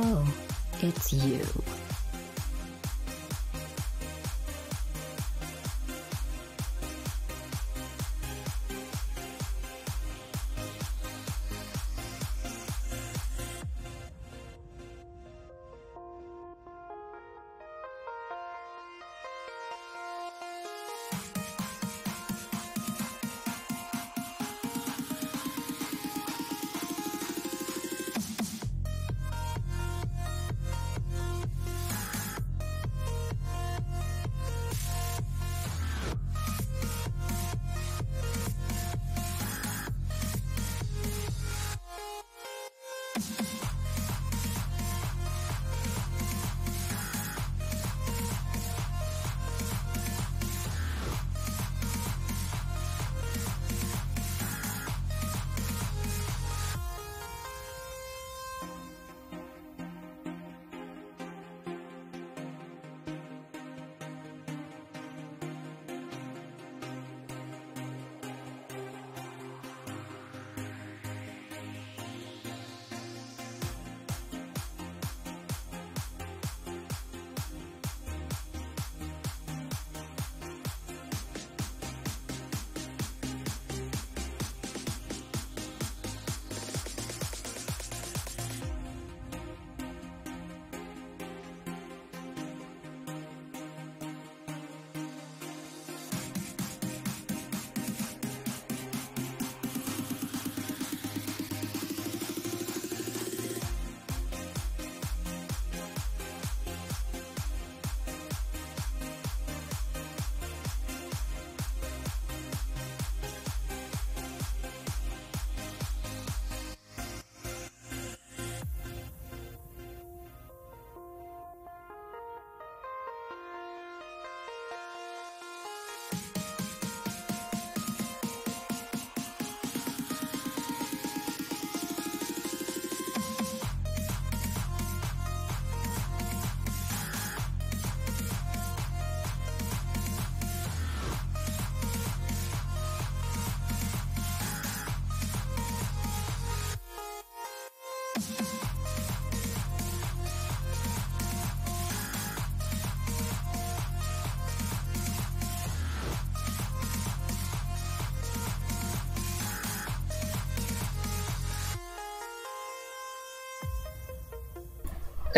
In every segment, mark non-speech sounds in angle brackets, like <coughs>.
Oh, it's you.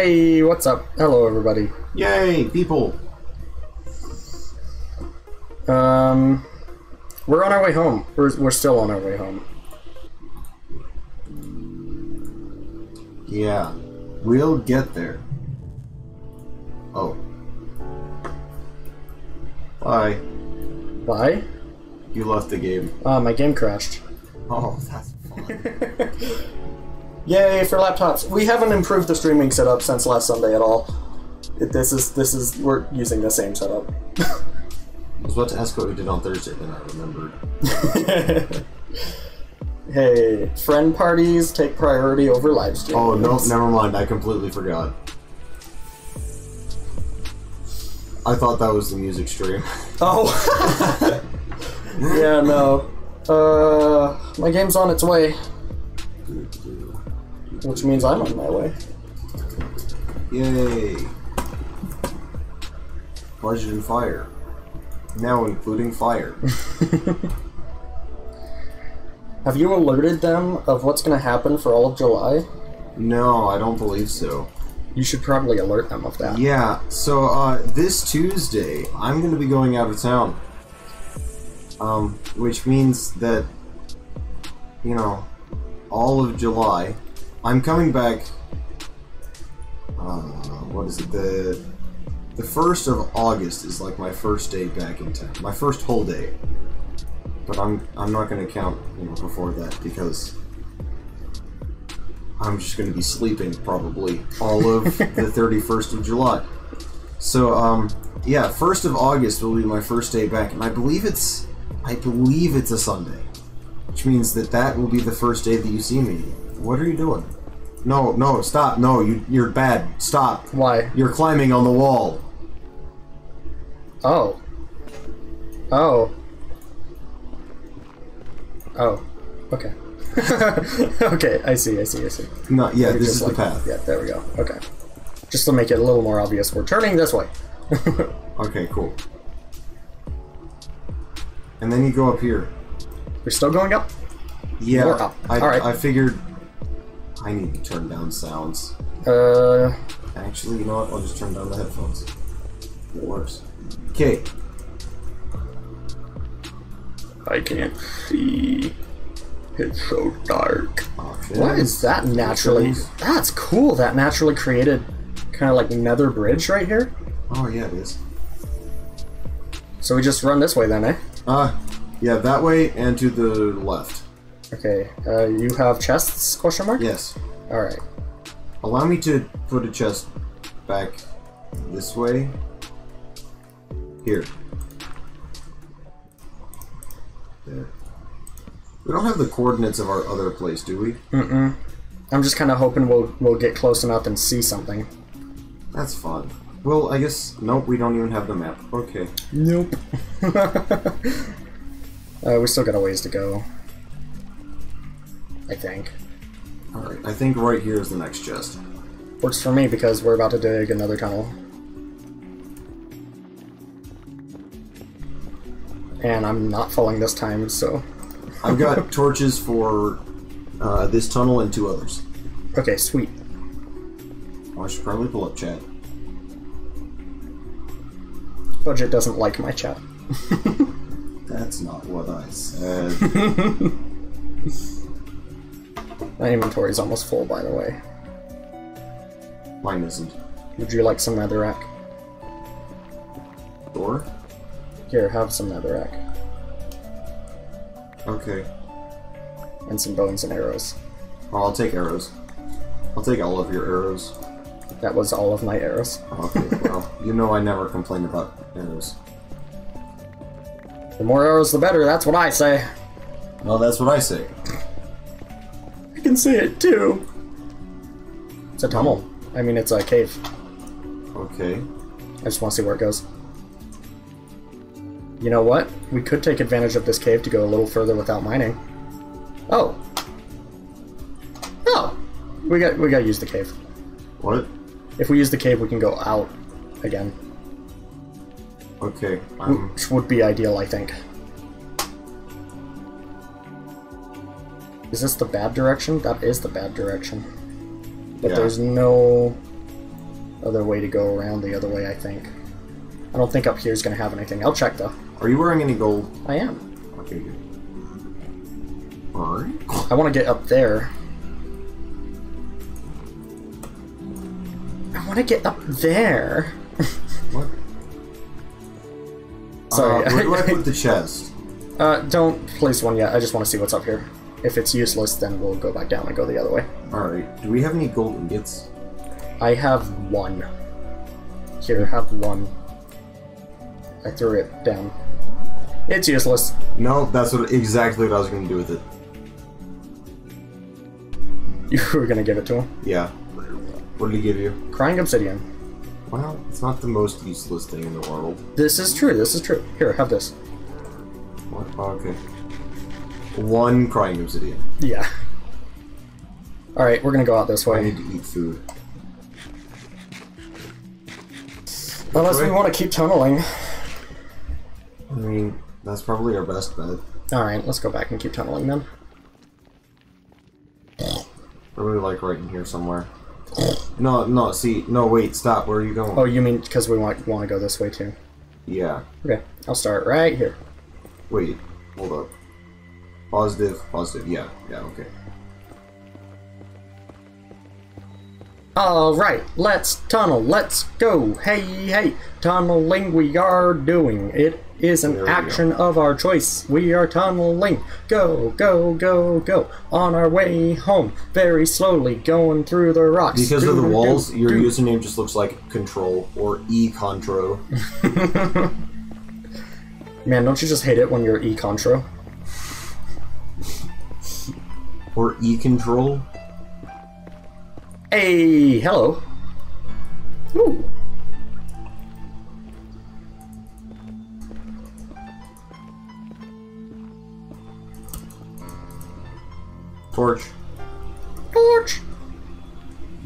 Hey, what's up? Hello, everybody. Yay, people! Um, we're on our way home. We're, we're still on our way home. Yeah, we'll get there. Oh. Bye. Why? You left the game. Uh, my game crashed. Oh, that's fun. <laughs> Yay for laptops! We haven't improved the streaming setup since last Sunday at all. It, this is this is we're using the same setup. I was about to ask what we did on Thursday, then I remembered. <laughs> hey, friend parties take priority over live streaming. Oh, no, never mind. I completely forgot. I thought that was the music stream. <laughs> Oh. <laughs> yeah, no. Uh, my game's on its way, which means I'm on my way. Yay! Budget and fire. Now including fire. <laughs> Have you alerted them of what's going to happen for all of July? no, I don't believe so. You should probably alert them of that. Yeah, so uh, this Tuesday, I'm going to be going out of town. Um, which means that, you know, all of July, I'm coming back. Uh, what is it? The the first of August is like my first day back in town. My first whole day. But I'm I'm not going to count you know before that because I'm just going to be sleeping probably all of <laughs> the 31st of July. So, um, yeah, 1st of August will be my first day back, and I believe it's, I believe it's a Sunday, which means that that will be the first day that you see me. What are you doing? No, no, stop, no, you, you're bad, stop. Why? You're climbing on the wall. Oh. Oh. Oh. Okay. <laughs> okay, I see, I see, I see. No, yeah, this is like- the path. Yeah, there we go. Okay. Just to make it a little more obvious, we're turning this way. <laughs> Okay, cool. And then you go up here. We're still going up? Yeah, up. I, Alright. I figured I need to turn down sounds. Uh, Actually, you know what? I'll just turn down the headphones. It works. Okay, I can't see. It's so dark. options. What is that naturally? Options. That's cool. That naturally created kind of like nether bridge right here. Oh, yeah, it is. So we just run this way then, eh? Uh, yeah, that way and to the left. Okay. Uh, you have chests? Question mark. Yes. All right. Allow me to put a chest back this way. Here. There. We don't have the coordinates of our other place, do we? Mm-mm. I'm just kind of hoping we'll we'll get close enough and see something. That's fun. Well, I guess nope. We don't even have the map. Okay. Nope. <laughs> uh, we still got a ways to go. I think. All right. I think right here is the next chest. Works for me because we're about to dig another tunnel. And I'm not falling this time, so. <laughs> I've got torches for uh, this tunnel and two others. Okay, sweet. I should probably pull up chat. Budget doesn't like my chat. <laughs> That's not what I said. <laughs> My inventory's almost full, by the way. Mine isn't. Would you like some netherrack? Door? Here, have some netherrack. Okay. And some bones and arrows. Oh, I'll take arrows. I'll take all of your arrows. That was all of my arrows. Oh, okay, <laughs> well, you know I never complain about arrows. The more arrows, the better, that's what I say. Well, that's what I say. I can see it too. It's a tunnel. I mean, it's a cave. Okay. I just want to see where it goes. You know what? We could take advantage of this cave to go a little further without mining. Oh. Oh. We got we got to use the cave. What? If we use the cave, we can go out again, Okay. I'm. which um would be ideal, I think. Is this the bad direction? That is the bad direction. But Yeah. there's no other way to go around the other way, I think. I don't think up here is going to have anything. I'll check though. Are you wearing any gold? I am. Okay, good. Alright. I want to get up there. I want to get up there. <laughs> What? Sorry. Uh, where do I <laughs> put the chest? Uh, don't place one yet. I just want to see what's up here. If it's useless, then we'll go back down and go the other way. Alright. Do we have any gold ingots? I have one. Here, have one. I threw it down. It's useless. No, that's what exactly what I was going to do with it. <laughs> You were gonna give it to him. Yeah. What did he give you? Crying obsidian. Well, it's not the most useless thing in the world. This is true. This is true. Here, have this. What? Oh, okay. One crying obsidian. Yeah. All right, we're gonna go out this way. I need to eat food. Unless we want to keep tunneling. I mean, that's probably our best bet. All right, let's go back and keep tunneling then. I really like right in here somewhere. No, no, see, no, wait, stop. Where are you going? Oh, you mean because we want want to go this way too? Yeah. Okay, I'll start right here. Wait, hold up. Positive, positive, yeah, yeah, okay. All right, let's tunnel. Let's go. Hey, hey, tunneling. We are doing it. Is an action of our choice. We are tunneling. Go, go, go, go. On our way home, very slowly going through the rocks. Because of the walls, your doo. username just looks like Control or E Contro. <laughs> Man, don't you just hate it when you're e-contro? Or E Control. Hey, hello. Ooh. Torch. Torch.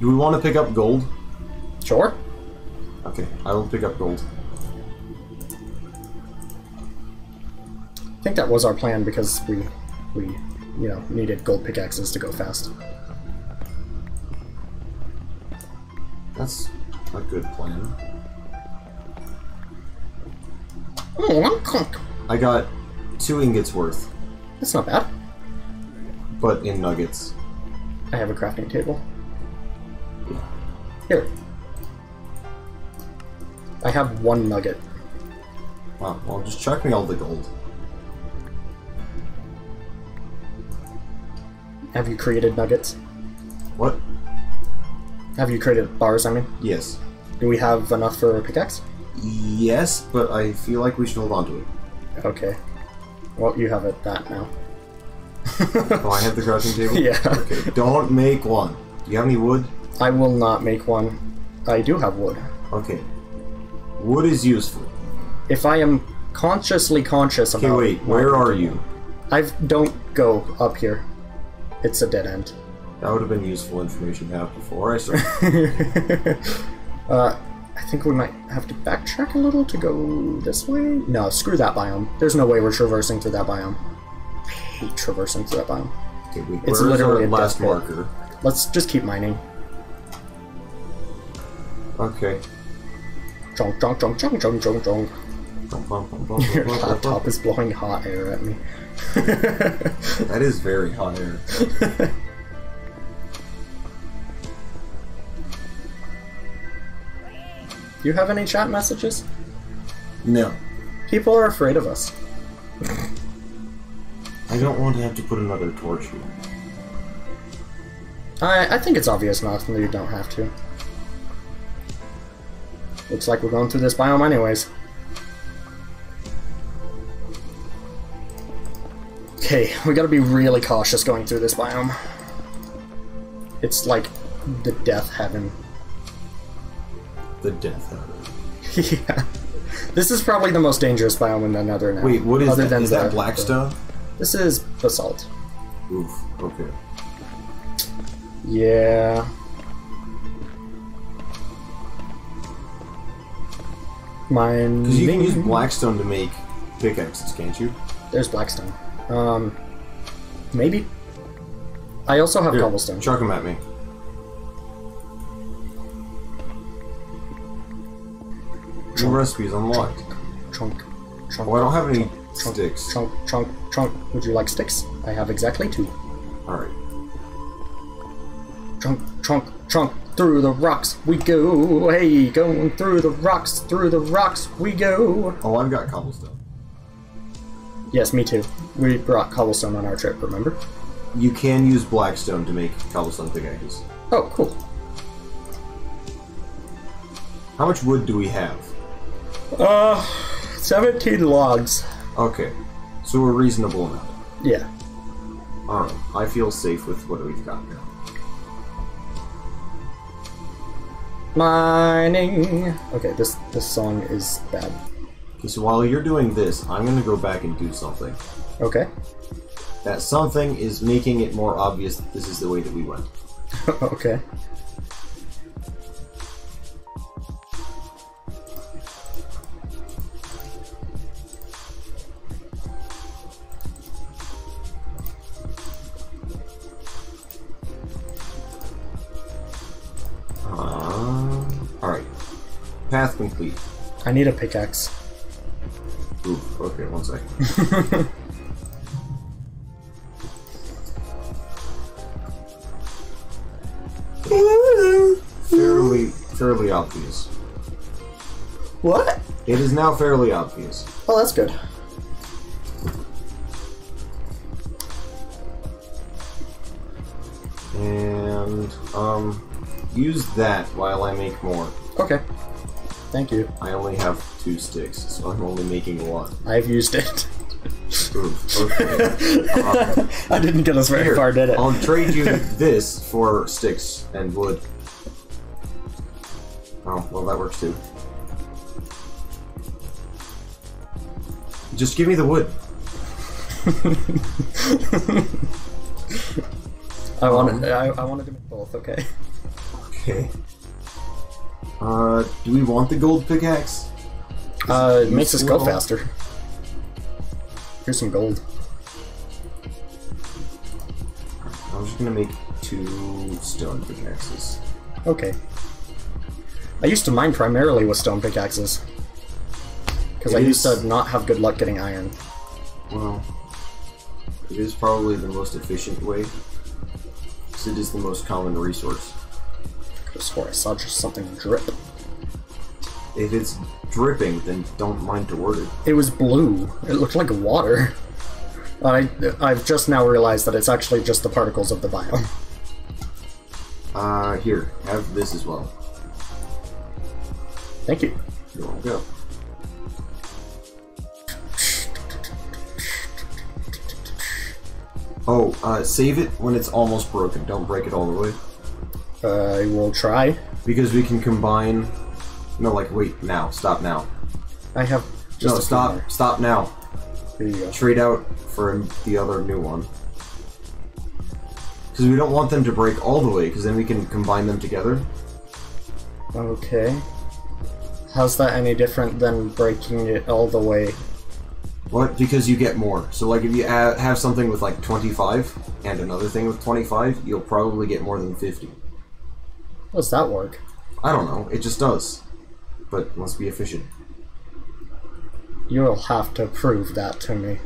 Do we want to pick up gold? Sure. Okay, I will pick up gold. I think that was our plan because we, we, you know, needed gold pickaxes to go fast. That's a good plan. Oh, I'm conk. I got two ingots worth, That's not bad. but in nuggets. I have a crafting table. Here. I have one nugget. Wow, well, just chuck me all the gold. Have you created nuggets? What? Have you created bars, I mean? Yes. Do we have enough for a pickaxe? Yes, but I feel like we should hold on to it. Okay. Well, you have it that now. Oh, I have the crafting <laughs> table? Yeah. Okay, don't make one. Do you have any wood? I will not make one. I do have wood. Okay. Wood is useful. If I am consciously conscious about Okay, wait, where are you? I don't go up here. It's a dead end. That would have been useful information to have before I started. <laughs> uh, I think we might have to backtrack a little to go this way. No, screw that biome. There's no way we're traversing through that biome. I hate traversing through that biome. Okay, wait, It's literally a last marker? Let's just keep mining. Okay. Chonk, chonk, chonk, chonk, chonk, chonk, chonk. Your laptop is blowing hot air at me. <laughs> That is very hot air. Do you have any chat messages? No. People are afraid of us. I don't want to have to put another torch here. I, I think it's obvious enough that you don't have to. Looks like we're going through this biome anyways. Okay, we gotta be really cautious going through this biome. It's like the death heaven. The death heaven. <laughs> yeah. This is probably the most dangerous biome in the nether now. Wait, what is other that? Than Is that blackstone? This is basalt. Oof. Okay. Yeah. Mine. Because you can use blackstone to make pickaxes, can't you? There's blackstone. Um, maybe. I also have Here, cobblestone. Chuck them at me. New recipes unlocked. Chunk, chunk. Oh, I don't have any chunk, sticks. Chunk, chunk, chunk. Would you like sticks? I have exactly two. Alright. Chunk, chunk, chunk. Through the rocks we go. Hey, going through the rocks, through the rocks we go. Oh, I've got cobblestone. Yes, me too. We brought cobblestone on our trip, remember? You can use blackstone to make cobblestone pickaxes. Oh, cool. How much wood do we have? Uh, 17 logs. Okay. So we're a reasonable amount. Yeah. Alright. I feel safe with what we've got now. Mining. Okay, this this song is bad. Okay, so while you're doing this, I'm gonna go back and do something. Okay. That something is making it more obvious that this is the way that we went. <laughs> okay. Uh, Alright. Path complete. I need a pickaxe. One second. fairly, fairly obvious. What? It is now fairly obvious. Oh, that's good. And, um, use that while I make more. Okay. Thank you. I only have two sticks, so I'm only making one. I've used it. Okay. Um, <laughs> I didn't get us very Here, far, did it? I'll trade you this for sticks and wood. Oh, well, that works too. Just give me the wood. <laughs> I wanted I, I wanted to make both. Okay. Okay. Uh, do we want the gold pickaxe? Uh, it makes us go faster. Here's some gold. I'm just gonna make two stone pickaxes. Okay. I used to mine primarily with stone pickaxes. Because I It used to not have good luck getting iron. Well, it is probably the most efficient way. 'cause it is the most common resource. Have swore I saw just something drip. If it's dripping, then don't mind toward it. It was blue. It looked like water. I, I've just now realized that it's actually just the particles of the biome. Uh, here, have this as well. Thank you. You want to go? Oh, uh, save it when it's almost broken. Don't break it all the way. I will try. Because we can combine... No, like, wait, now. Stop now. I have just no, stop. more. Stop now. Here you go. Trade out for the other new one. Because we don't want them to break all the way, because then we can combine them together. Okay. How's that any different than breaking it all the way? What? Because you get more. So, like, if you have something with, like, 25, and another thing with 25, you'll probably get more than 50. How does that work? I don't know. It just does. But must be efficient. You'll have to prove that to me.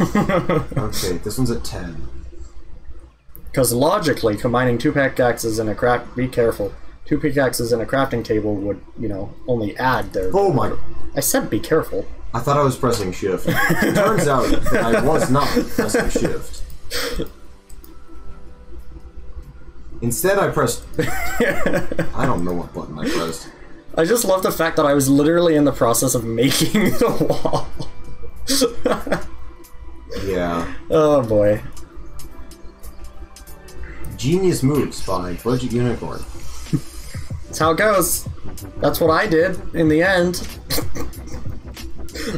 <laughs> Okay, this one's at 10. Because logically, combining two pickaxes in a craft, be careful. Two pickaxes in a crafting table would, you know, only add their. Oh my... I said be careful. I thought I was pressing shift. It turns out that I was not pressing shift. <laughs> Instead, I pressed. <laughs> I don't know what button I pressed. I just love the fact that I was literally in the process of making <laughs> the wall. Yeah. oh boy. Genius Moves by Budget Unicorn. That's how it goes. That's what I did in the end.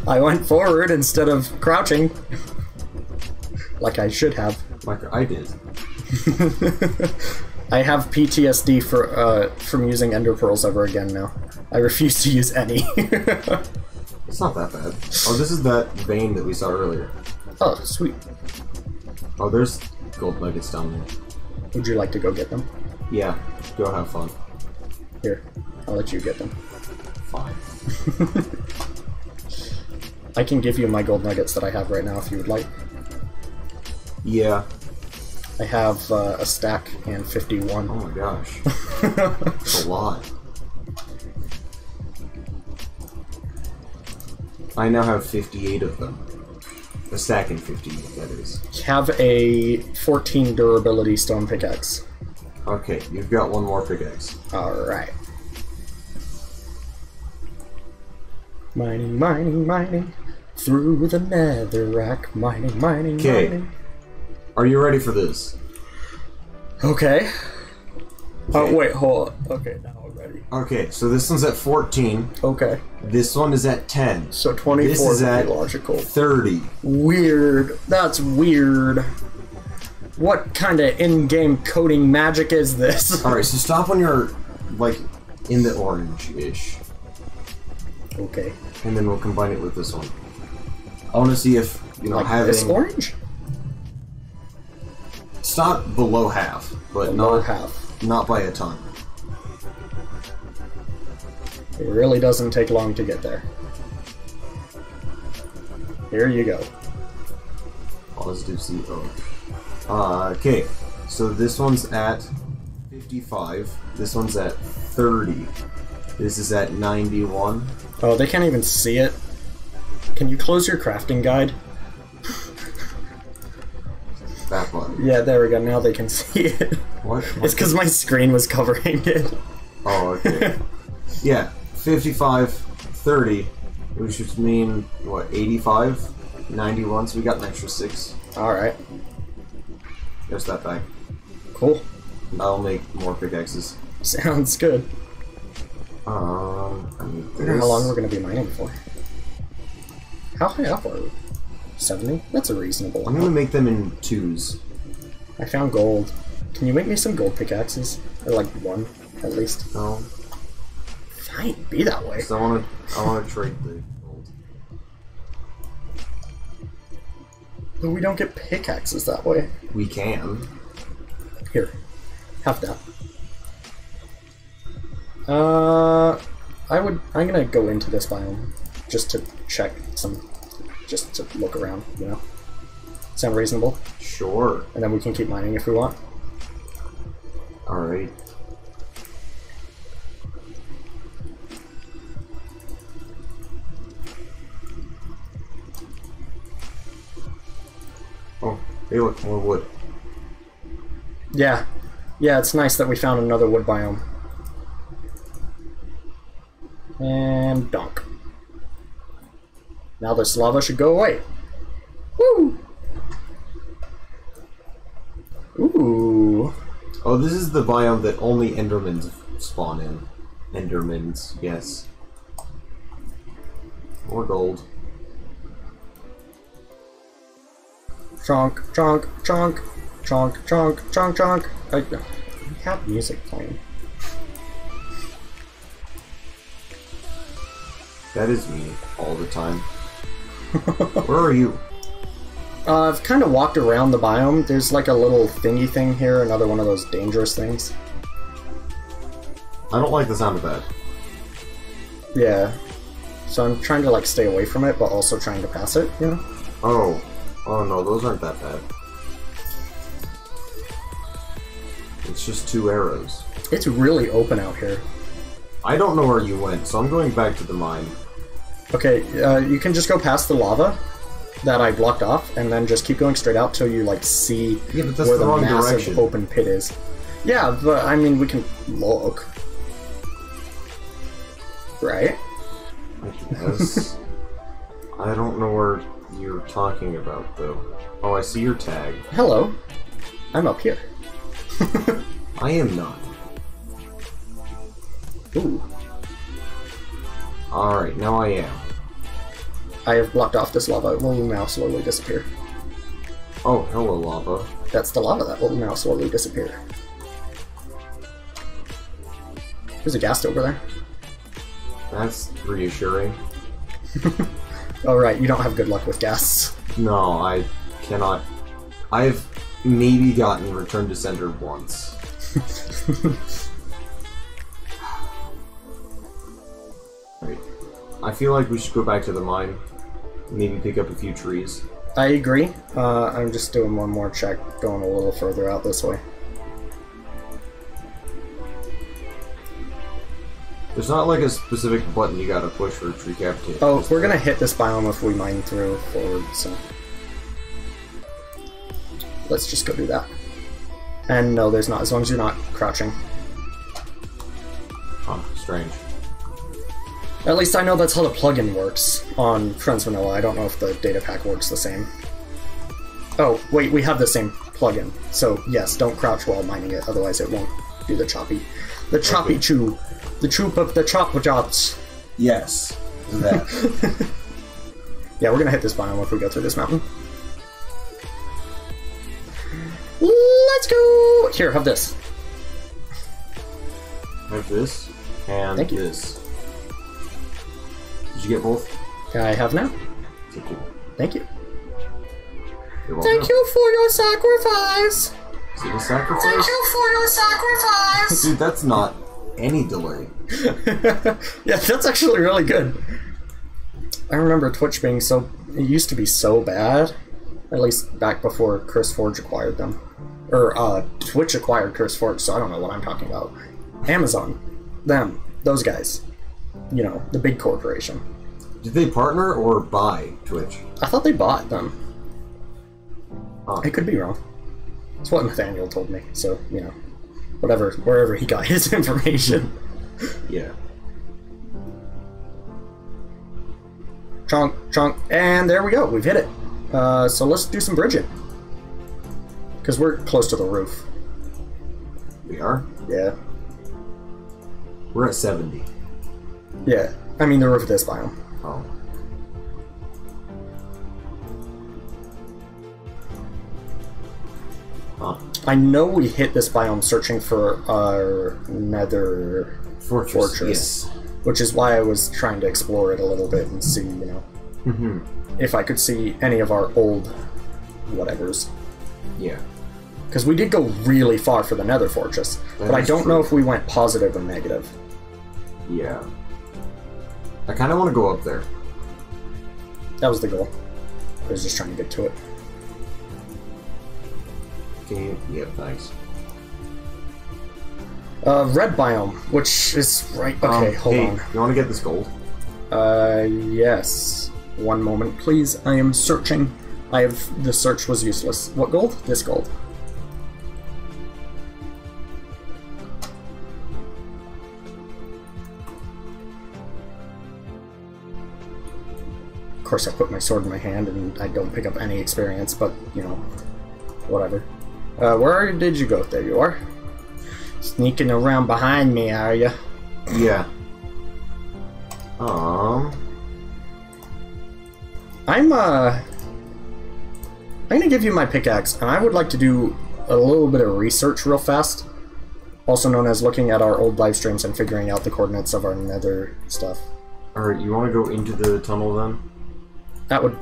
<laughs> I went forward instead of crouching. Like I should have. Like I did. <laughs> I have PTSD for uh, from using ender pearls ever again now. I refuse to use any. <laughs> It's not that bad. Oh, this is that vein that we saw earlier. oh, sweet. Oh, there's gold nuggets down there. Would you like to go get them? Yeah, go have fun. Here, I'll let you get them. Fine. <laughs> I can give you my gold nuggets that I have right now if you would like. Yeah. I have uh, a stack and 51. Oh my gosh. <laughs> That's a lot. I now have 58 of them. A stack and 58, that is. Have a 14 durability stone pickaxe. Okay, you've got one more pickaxe. Alright. Mining, mining, mining. Through the netherrack. Mining, mining, 'Kay. mining. Are you ready for this? Okay. Oh, wait, hold on. Okay, now I'm ready. Okay, so this one's at 14. Okay. This one is at 10. So 24 This is at logical. 30. Weird. That's weird. What kind of in-game coding magic is this? Alright, so stop when you're, like, in the orange-ish. Okay. And then we'll combine it with this one. I want to see if, you know, Like having... this orange? Stop below half, but Below not, half. not by a ton. It really doesn't take long to get there. Here you go. Positive CO. Uh, okay, so this one's at 55. This one's at 30. This is at 91. Oh, they can't even see it. Can you close your crafting guide? That button. Yeah, there we go. Now they can see it. What? <laughs> It's because my screen was covering it. Oh, okay. <laughs> yeah, 55, 30, which would mean, what, 85? 91, so we got an extra 6. Alright, There's that back. cool. I'll make more pickaxes. Sounds good. Um, I need I wonder this. how long are we're going to be mining for. How high up are we? 70? That's a reasonable I'm gonna make them in twos. I found gold. Can you make me some gold pickaxes? Or like one, at least. No, Fine, be that way. I want to. I want to trade the gold. But we don't get pickaxes that way. We can. Here, have that. Uh, I would. I'm gonna go into this biome just to check some, just to look around. You know, sound reasonable? Sure. And then we can keep mining if we want. All right. Oh, hey, look, more wood. Yeah, yeah. It's nice that we found another wood biome. And donk. Now this lava should go away. Woo! Ooh. Oh, this is the biome that only Endermans spawn in. Endermans, yes. More gold. Chonk, chonk, chonk, chonk, chonk, chonk, chonk. I, we have music playing. That is me all the time. Where are you? Uh, I've kind of walked around the biome. There's like a little thingy thing here, another one of those dangerous things. I don't like the sound of that. Yeah. So I'm trying to like stay away from it, but also trying to pass it, you know? Oh. Oh no, those aren't that bad. It's just two arrows. It's really open out here. I don't know where you went, so I'm going back to the mine. Okay, uh, you can just go past the lava that I blocked off, and then just keep going straight out till you like see Yeah, but that's where the the wrong massive direction. open pit is. Yeah, but I mean we can look, right? I guess. I don't know where you're talking about, though. Oh, I see your tag. Hello, I'm up here. <laughs> I am not. Ooh, Alright, now I am. I have blocked off this lava. It will now slowly disappear. Oh, hello, lava. That's the lava that will now slowly disappear. There's a ghast over there. That's reassuring. <laughs> Alright, you don't have good luck with ghasts. No, I cannot. I've maybe gotten Return to Sender once. <laughs> right. I feel like we should go back to the mine. Maybe pick up a few trees. I agree. Uh, I'm just doing one more check, going a little further out this way. There's not like a specific button you gotta push for tree capitation. Oh, we're gonna hit this biome if we mine through forward, so. Let's just go do that. And no, there's not, as long as you're not crouching. Huh, strange. At least I know that's how the plugin works on Friends Vanilla. I don't know if the data pack works the same. Oh, wait, we have the same plugin. So, yes, don't crouch while mining it, otherwise it won't do the choppy. The choppy Okay. chew. The troop of the chop chops. Yes. That. <laughs> Yeah, we're gonna hit this biome if we go through this mountain. Let's go! Here, have this. have this and Thank you. this. Did you get both? I have now. Okay, cool. Thank you. You're. Thank you for your sacrifice! Is it a sacrifice? Thank you for your sacrifice! <laughs> Dude, that's not any delay. <laughs> yeah, that's actually really good. I remember Twitch being so. It used to be so bad. At least back before Curse Forge acquired them. Or, uh, Twitch acquired Curse Forge, so I don't know what I'm talking about. Amazon. Them. Those guys. You know, the big corporation. Did they partner or buy Twitch? I thought they bought them. Huh. I could be wrong. It's what Nathaniel told me, so, you know. Whatever, wherever he got <laughs> his information. Yeah. Chunk, chunk, and there we go. We've hit it. Uh, so let's do some bridging. Because we're close to the roof. We are? Yeah. We're at 70. Yeah. I mean, the roof of this biome. Oh. Huh. I know we hit this biome searching for our nether Fortress. fortress, which is why I was trying to explore it a little bit and see, you know, hmm if I could see any of our old whatevers. Yeah. Because we did go really far for the nether fortress, That but I don't true. know if we went positive or negative. Yeah. I kind of want to go up there. That was the goal. I was just trying to get to it. You? Yep. Thanks. Uh, red biome, which is right. Okay, Um, hold hey, on. You want to get this gold? Uh, yes. One moment, please. I am searching. I have. The search was useless. What gold? This gold. Course, I put my sword in my hand and I don't pick up any experience, but, you know, whatever. Uh, where did you go? There you are. Sneaking around behind me, are you? Yeah. Um. I'm uh I'm gonna give you my pickaxe, and I would like to do a little bit of research real fast. Also known as looking at our old live streams and figuring out the coordinates of our nether stuff. All right. You want to go into the tunnel then? That would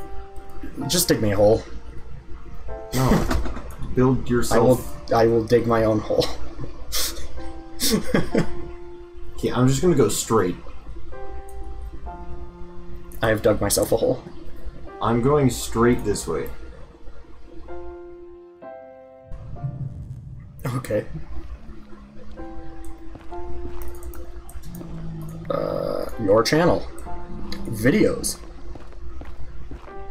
just dig me a hole. No. Build yourself. I will I will dig my own hole. Okay. I'm just gonna go straight. I have dug myself a hole. I'm going straight this way. Okay. Uh, your channel. Videos.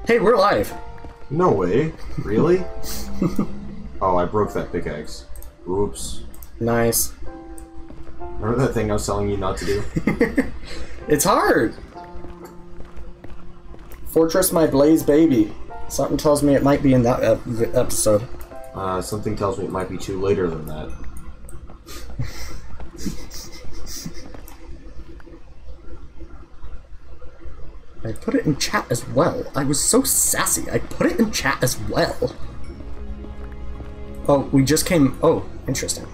Hey, we're live. No way. Really? <laughs> oh, I broke that pickaxe. Oops. Nice. Remember that thing I was telling you not to do? <laughs> It's hard. Fortress My Blaze Baby. Something tells me it might be in that ep- episode. Uh, something tells me it might be too later than that. <laughs> I put it in chat as well. I was so sassy. I put it in chat as well. Oh, we just came. Oh, interesting.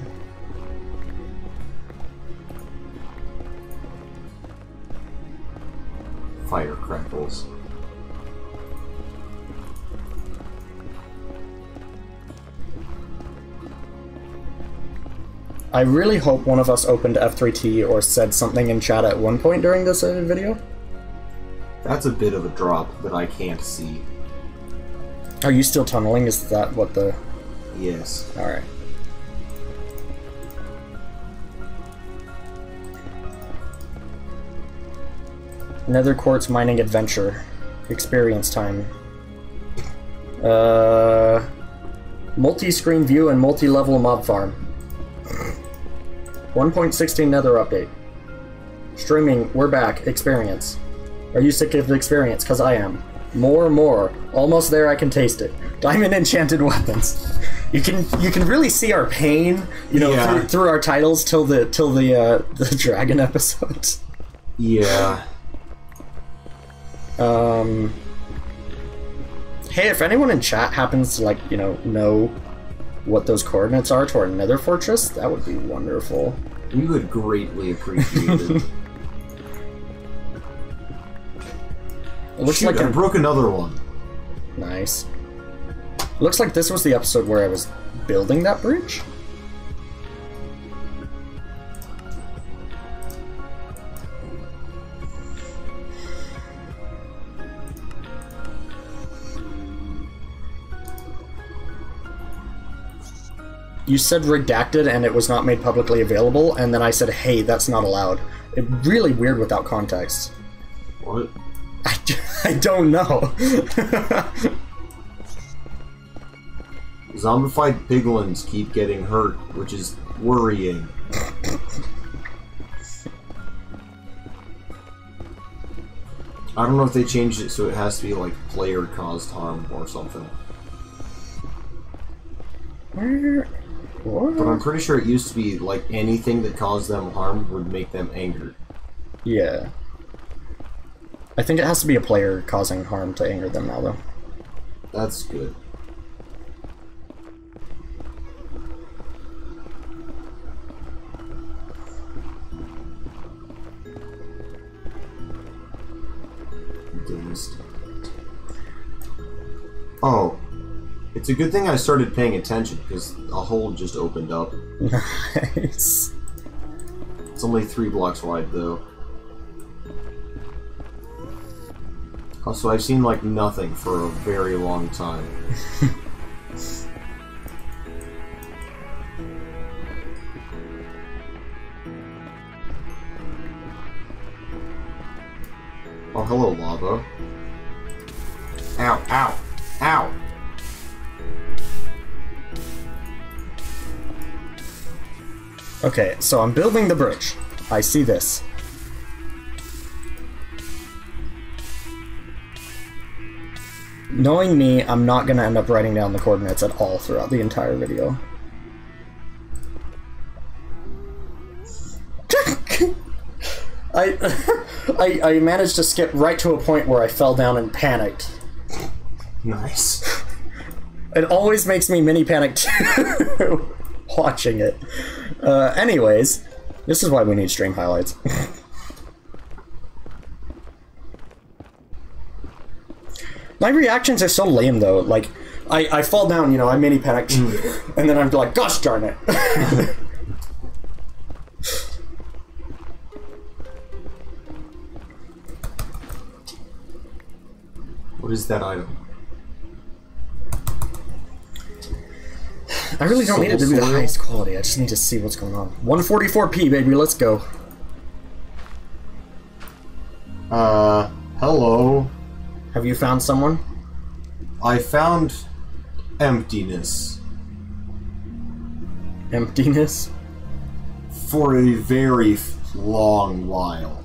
Fire crackles. I really hope one of us opened F3T or said something in chat at one point during this uh, video. That's a bit of a drop that I can't see. Are you still tunneling? Is that what the. Yes. Alright. Nether Quartz Mining Adventure. Experience time. Uh. Multi screen view and multi level mob farm. 1.16 Nether update. Streaming, we're back. Experience. Are you sick of the experience? Because I am. More, and more. Almost there, I can taste it. <laughs> Diamond enchanted weapons. You can you can really see our pain, you know, Yeah. through, through our titles till the till the uh, <laughs> the dragon episodes. Yeah. Um. Hey, if anyone in chat happens to like you know know what those coordinates are to our Nether fortress, that would be wonderful. We would greatly appreciate it. <laughs> It looks Shoot, like I a, broke another one. nice. Looks like this was the episode where I was building that bridge. You said redacted and it was not made publicly available, and then I said, hey, that's not allowed. It really weird without context. What? I, I don't know. Zombified piglins keep getting hurt, which is worrying. I don't know if they changed it so it has to be like player caused harm or something. Where? What? But I'm pretty sure it used to be like anything that caused them harm would make them angered. Yeah. I think it has to be a player causing harm to anger them now, though. That's good. Oh, it's a good thing I started paying attention because a hole just opened up. <laughs> Nice. It's only three blocks wide, though. Also, I've seen like nothing for a very long time. <laughs> oh, hello, lava. Ow, ow, ow! Okay, so I'm building the bridge. I see this. Knowing me, I'm not going to end up writing down the coordinates at all throughout the entire video. <laughs> I, <laughs> I, I managed to skip right to a point where I fell down and panicked. Nice. It always makes me mini panic too, <laughs> watching it. Uh, anyways, this is why we need stream highlights. My reactions are so lame though. Like, I, I fall down, you know, I mini panic, <laughs> and then I'm like, gosh darn it. <laughs> What is that item? I really don't need it to be the highest quality. I just need to see what's going on. 144p, baby. Let's go. Uh, hello. Have you found someone? I found emptiness Emptiness. for a very long while.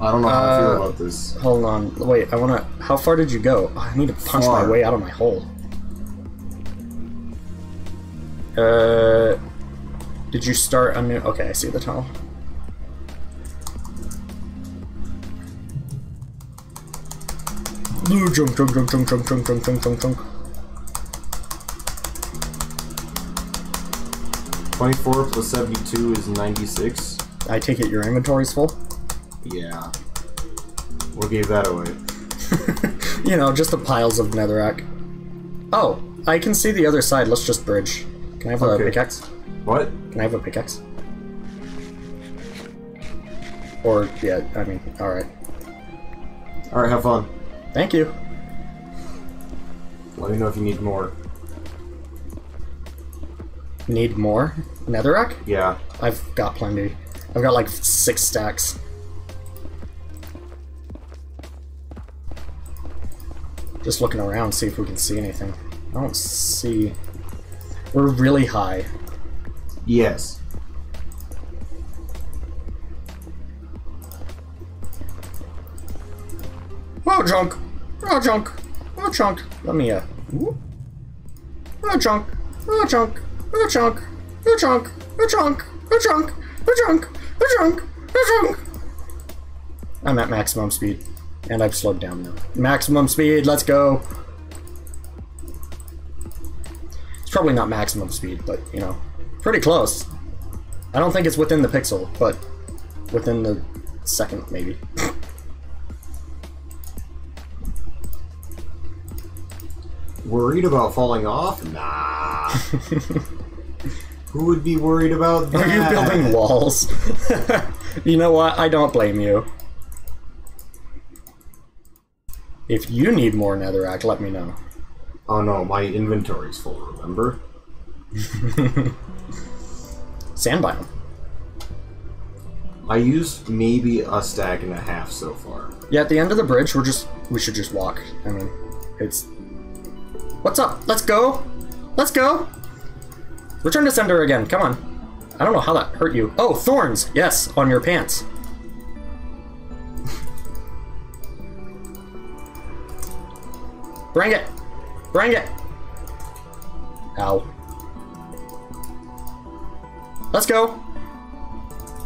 I don't know how I feel Uh, about this. Hold on. Wait, I wanna. How far did you go? Oh, I need to punch my way out of my hole. Uh. Did you start a new. Okay, I see the tunnel. Junk, junk, junk, junk, junk, junk, junk, junk, junk, junk. 24 plus 72 is 96. I take it your inventory's full? Yeah. What gave that away? <laughs> You know, just the piles of netherrack. Oh, I can see the other side. Let's just bridge. Can I have a pickaxe? What? Can I have a pickaxe? Or, yeah, I mean, alright. Alright, have fun. Thank you. Let me know if you need more. Need more? Netherrack? Yeah. I've got plenty. I've got like six stacks. Just looking around, see if we can see anything. I don't see. We're really high. Yes. Oh, junk! Oh, junk! Oh, junk! Let me, uh. whoop. Oh, junk! Oh, junk! Oh, junk! Oh, junk! Oh, junk! Oh, junk! Oh, junk! Oh, junk! Oh, junk! I'm at maximum speed. And I've slowed down now. Maximum speed, let's go! It's probably not maximum speed, but, you know, pretty close. I don't think it's within the pixel, but within the second, maybe. <laughs> Worried about falling off? Nah. <laughs> Who would be worried about that? Are you building walls? <laughs> you know what? I don't blame you. If you need more netherrack, let me know. Oh no, my inventory's full, remember? <laughs> Sand biome. I used maybe a stack and a half so far. Yeah, at the end of the bridge, we're just we should just walk. I mean, it's What's up? Let's go. Let's go. Return to sender again. Come on. I don't know how that hurt you. Oh, thorns. Yes, on your pants. Bring it. Bring it. Ow. Let's go.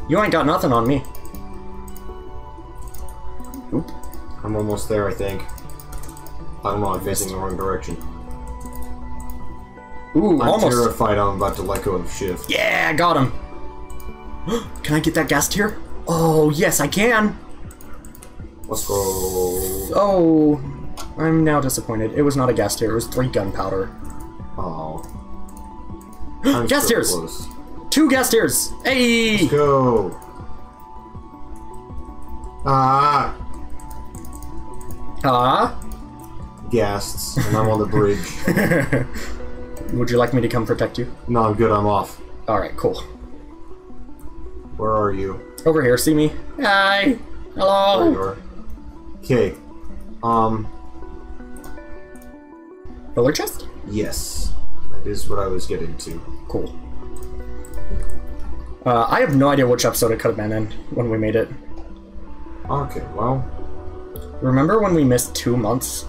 You ain't got nothing on me. Oop. I'm almost there, I think. I don't know, I'm facing the wrong direction. Ooh, I'm almost. terrified I'm about to let go of shift. Yeah, I got him. <gasps> Can I get that ghast tear? Oh, yes, I can! Let's go. Oh, I'm now disappointed. It was not a ghast tear, it was three gunpowder. Oh. <gasps> I'm Gas so tiers. close. Two ghast tears! Hey! Go. Ah, Ah? ghasts, and I'm on the bridge. <laughs> Would you like me to come protect you? no, I'm good. I'm off. Alright, cool. Where are you? Over here, see me? Hi! There you Hello! are. Okay. Um. Filler chest? Yes, that is what I was getting to. Cool. Uh, I have no idea which episode it could have been in when we made it. Okay. Well, Remember when we missed two months?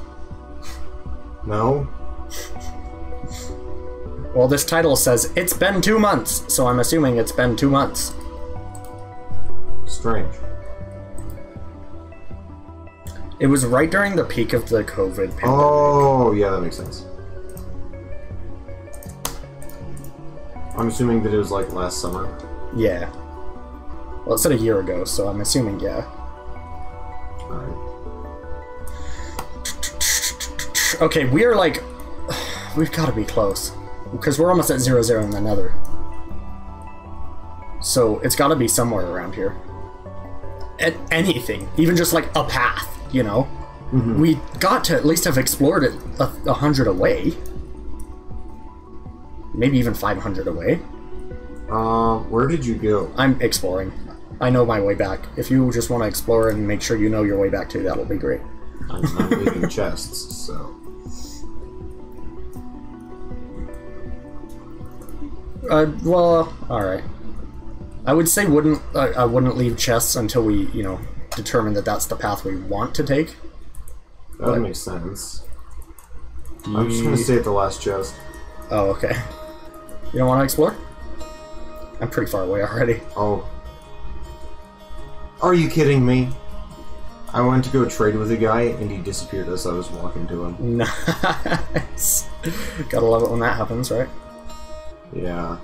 no. Well, this title says it's been two months, so I'm assuming it's been two months. Strange. It was right during the peak of the COVID pandemic. Oh, yeah, that makes sense. I'm assuming that it was like last summer. Yeah. Well, it said a year ago, so I'm assuming yeah. Alright. Okay, we are like. <sighs> We've got to be close. Because we're almost at 0 0 in the nether. So it's got to be somewhere around here. At anything. Even just like a path, you know? We got to at least have explored it a, a hundred away. Maybe even 500 away. Um, where did you go? I'm exploring. I know my way back. If you just want to explore and make sure you know your way back too, that'll be great. I'm, I'm leaving chests, so. Uh, well, all right. I would say wouldn't uh, I wouldn't leave chests until we, you know, determine that that's the path we want to take. That would make sense. I'm just gonna stay at the last chest. Oh, okay. You don't want to explore? I'm pretty far away already. Oh. Are you kidding me? I went to go trade with a guy and he disappeared as I was walking to him. <laughs> Nice. Gotta love it when that happens, right? Yeah.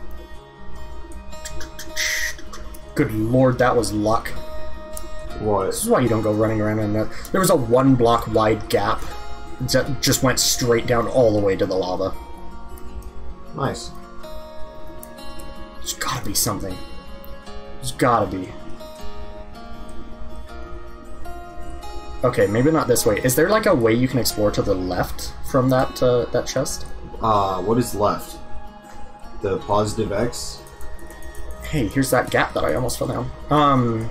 Good lord, that was luck. What? This is why you don't go running around in there. There was a one block wide gap that just went straight down all the way to the lava. Nice. There's gotta be something. There's gotta be. Okay, maybe not this way. Is there like a way you can explore to the left from that uh, that chest? Uh, what is left? The positive X? Hey, here's that gap that I almost fell down. Um,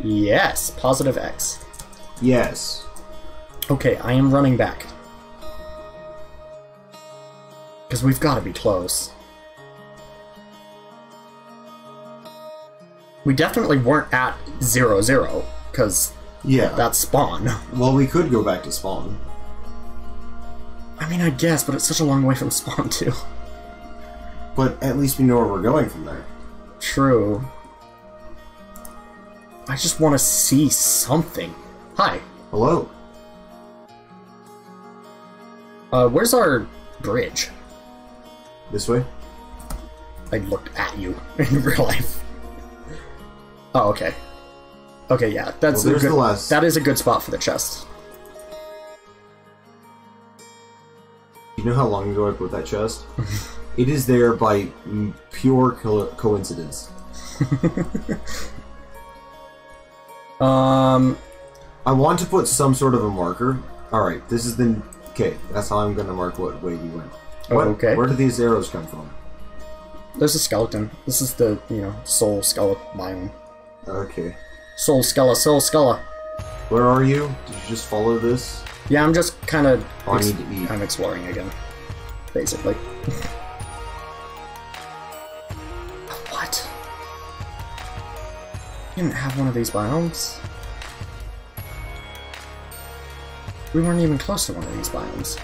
yes, positive X. Yes. Okay, I am running back. Because we've got to be close. We definitely weren't at zero zero, because Yeah. that's spawn. well, we could go back to spawn. I mean, I guess, but it's such a long way from spawn, too. But at least we know where we're going from there. True. I just want to see something. Hi. Hello. Uh, where's our bridge? This way? I looked at you <laughs> in real life. Oh, okay. Okay, yeah, that's Well, a good. the last- That is a good spot for the chest. You know how long ago I put that chest? <laughs> it is there by pure co- coincidence. <laughs> Um, I want to put some sort of a marker. Alright, this is the. Okay, that's how I'm gonna mark what way we went. Oh, What- okay. Where do these arrows come from? there's a skeleton. This is the you know soul skella biome. Okay. Soul skella, soul skella. Where are you? Did you just follow this? Yeah, I'm just kind of. Oh, I need to eat. I'm exploring again, basically. <laughs> what? You didn't have one of these biomes. We weren't even close to one of these biomes.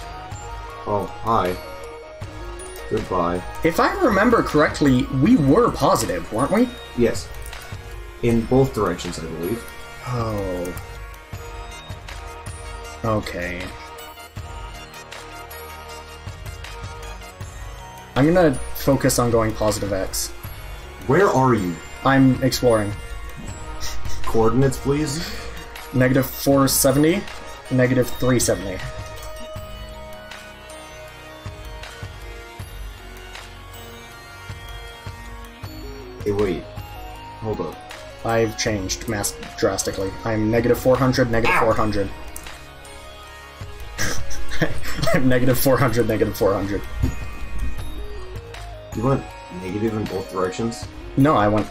Oh, hi. Goodbye. If I remember correctly, we were positive, weren't we? Yes. In both directions, I believe. Oh. Okay. I'm gonna focus on going positive X. Where are you? I'm exploring. coordinates, please? Negative 470, negative 370. Hey, wait. Hold up. I've changed mass drastically. I'm negative 400, negative 400. <laughs> I'm negative 400, negative 400. You went negative in both directions? No, I went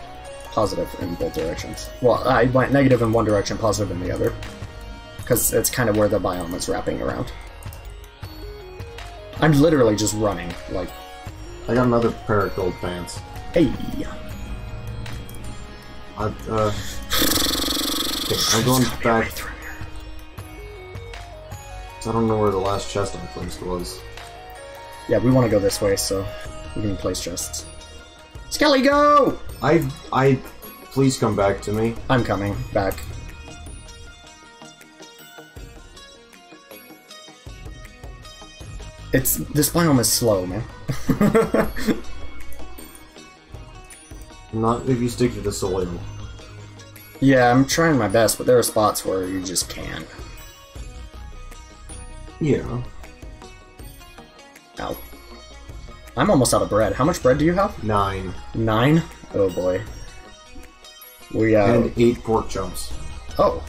positive in both directions. Well, I went negative in one direction, positive in the other. Because it's kind of where the biome is wrapping around. I'm literally just running, like, I got another pair of gold pants. hey. I, uh... Okay, I'm going back. I don't know where the last chest I placed was. Yeah, we want to go this way, so we can place chests. Skelly, go! I... I... Please come back to me. I'm coming back. It's this biome is slow, man. <laughs> Not if you stick to the soil. yeah, I'm trying my best, but there are spots where you just can't. Yeah. Ow. I'm almost out of bread. How much bread do you have? Nine. Nine? Oh boy. We uh And eight pork chops. oh.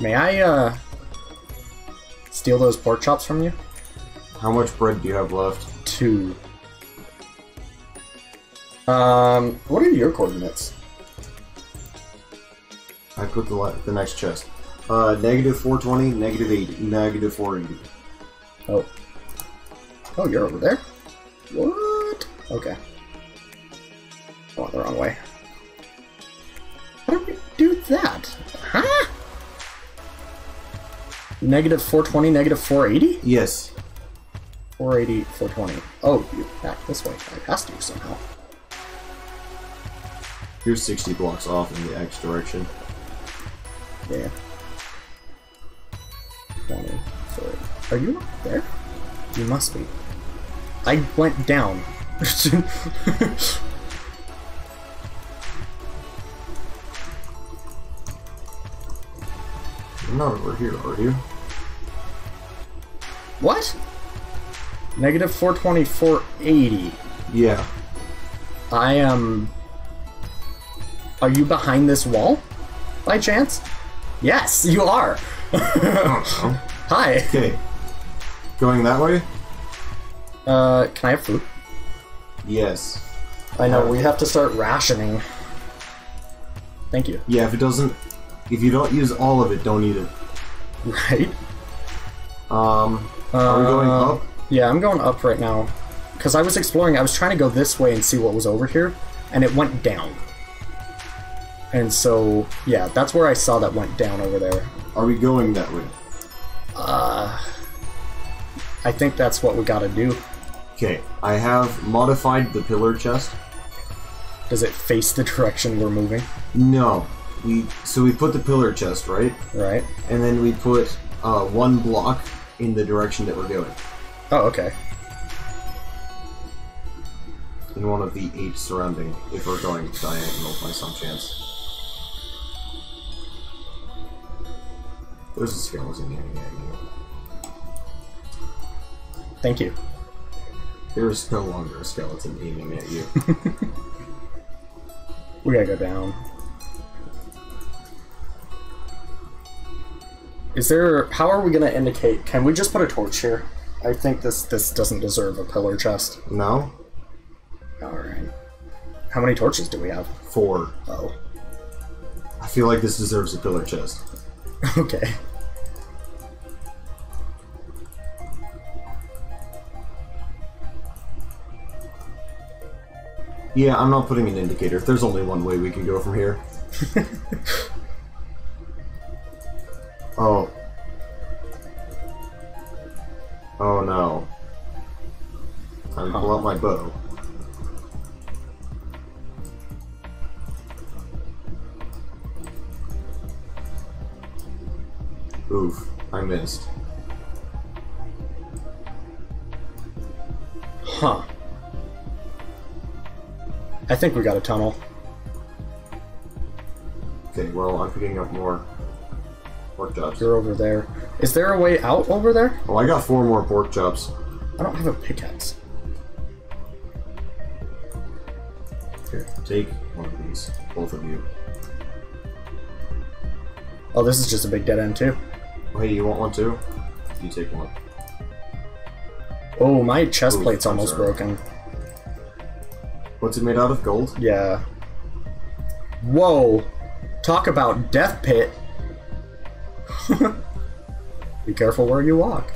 May I uh steal those pork chops from you? How much bread do you have left? Two. Um what are your coordinates? I put the, the next chest. Uh, negative 420, negative 80, negative 480. Oh. Oh, you're over there? What? Okay. I went the wrong way. How did we do that? Huh? Negative 420, negative 480? Yes. 480, 420. Oh, you're back this way. I passed you somehow. You're 60 blocks off in the X direction. Yeah. 20, 30. Are you up there? You must be. I went down. You're not over here, are you? what? Negative 420, 480. Yeah. I am. Are you behind this wall? By chance? Yes, you are. I don't know. <laughs> Hi. Okay. Going that way? Uh, can I have food? Yes. I know, we have to start rationing. Thank you. Yeah, if it doesn't... If you don't use all of it, don't eat it. Right? Um, are we going Uh, up? Yeah, I'm going up right now. Because I was exploring, I was trying to go this way and see what was over here, and it went down. And so, yeah, that's where I saw that went down over there. Are we going that way? Uh, I think that's what we gotta do. Okay, I have modified the pillar chest. Does it face the direction we're moving? No. We So we put the pillar chest, right? Right? And then we put uh, one block in the direction that we're going. Oh, okay. In one of the eight surrounding, if we're going diagonal by some chance. There's a skeleton you. Thank you. There is no longer a skeleton aiming at you. <laughs> We gotta go down. Is there... How are we gonna indicate... Can we just put a torch here? I think this this doesn't deserve a pillar chest. no? Alright. How many torches do we have? Four. Oh. I feel like this deserves a pillar chest. <laughs> Okay. Yeah, I'm not putting an indicator. There's only one way we can go from here. <laughs> oh. Oh no. To pull out my bow. Oof, I missed. Huh. I think we got a tunnel. Okay, well, I'm picking up more pork chops. You're over there. Is there a way out over there? Oh, I got four more pork chops. I don't have a pickaxe. Here, take one of these, both of you. Oh, this is just a big dead end too. Oh, hey, you want one too? You take one. Oh, my chest Ooh, plate's I'm almost sorry. broken. What's it made out of? Gold? Yeah. Whoa! Talk about death pit. <laughs> Be careful where you walk.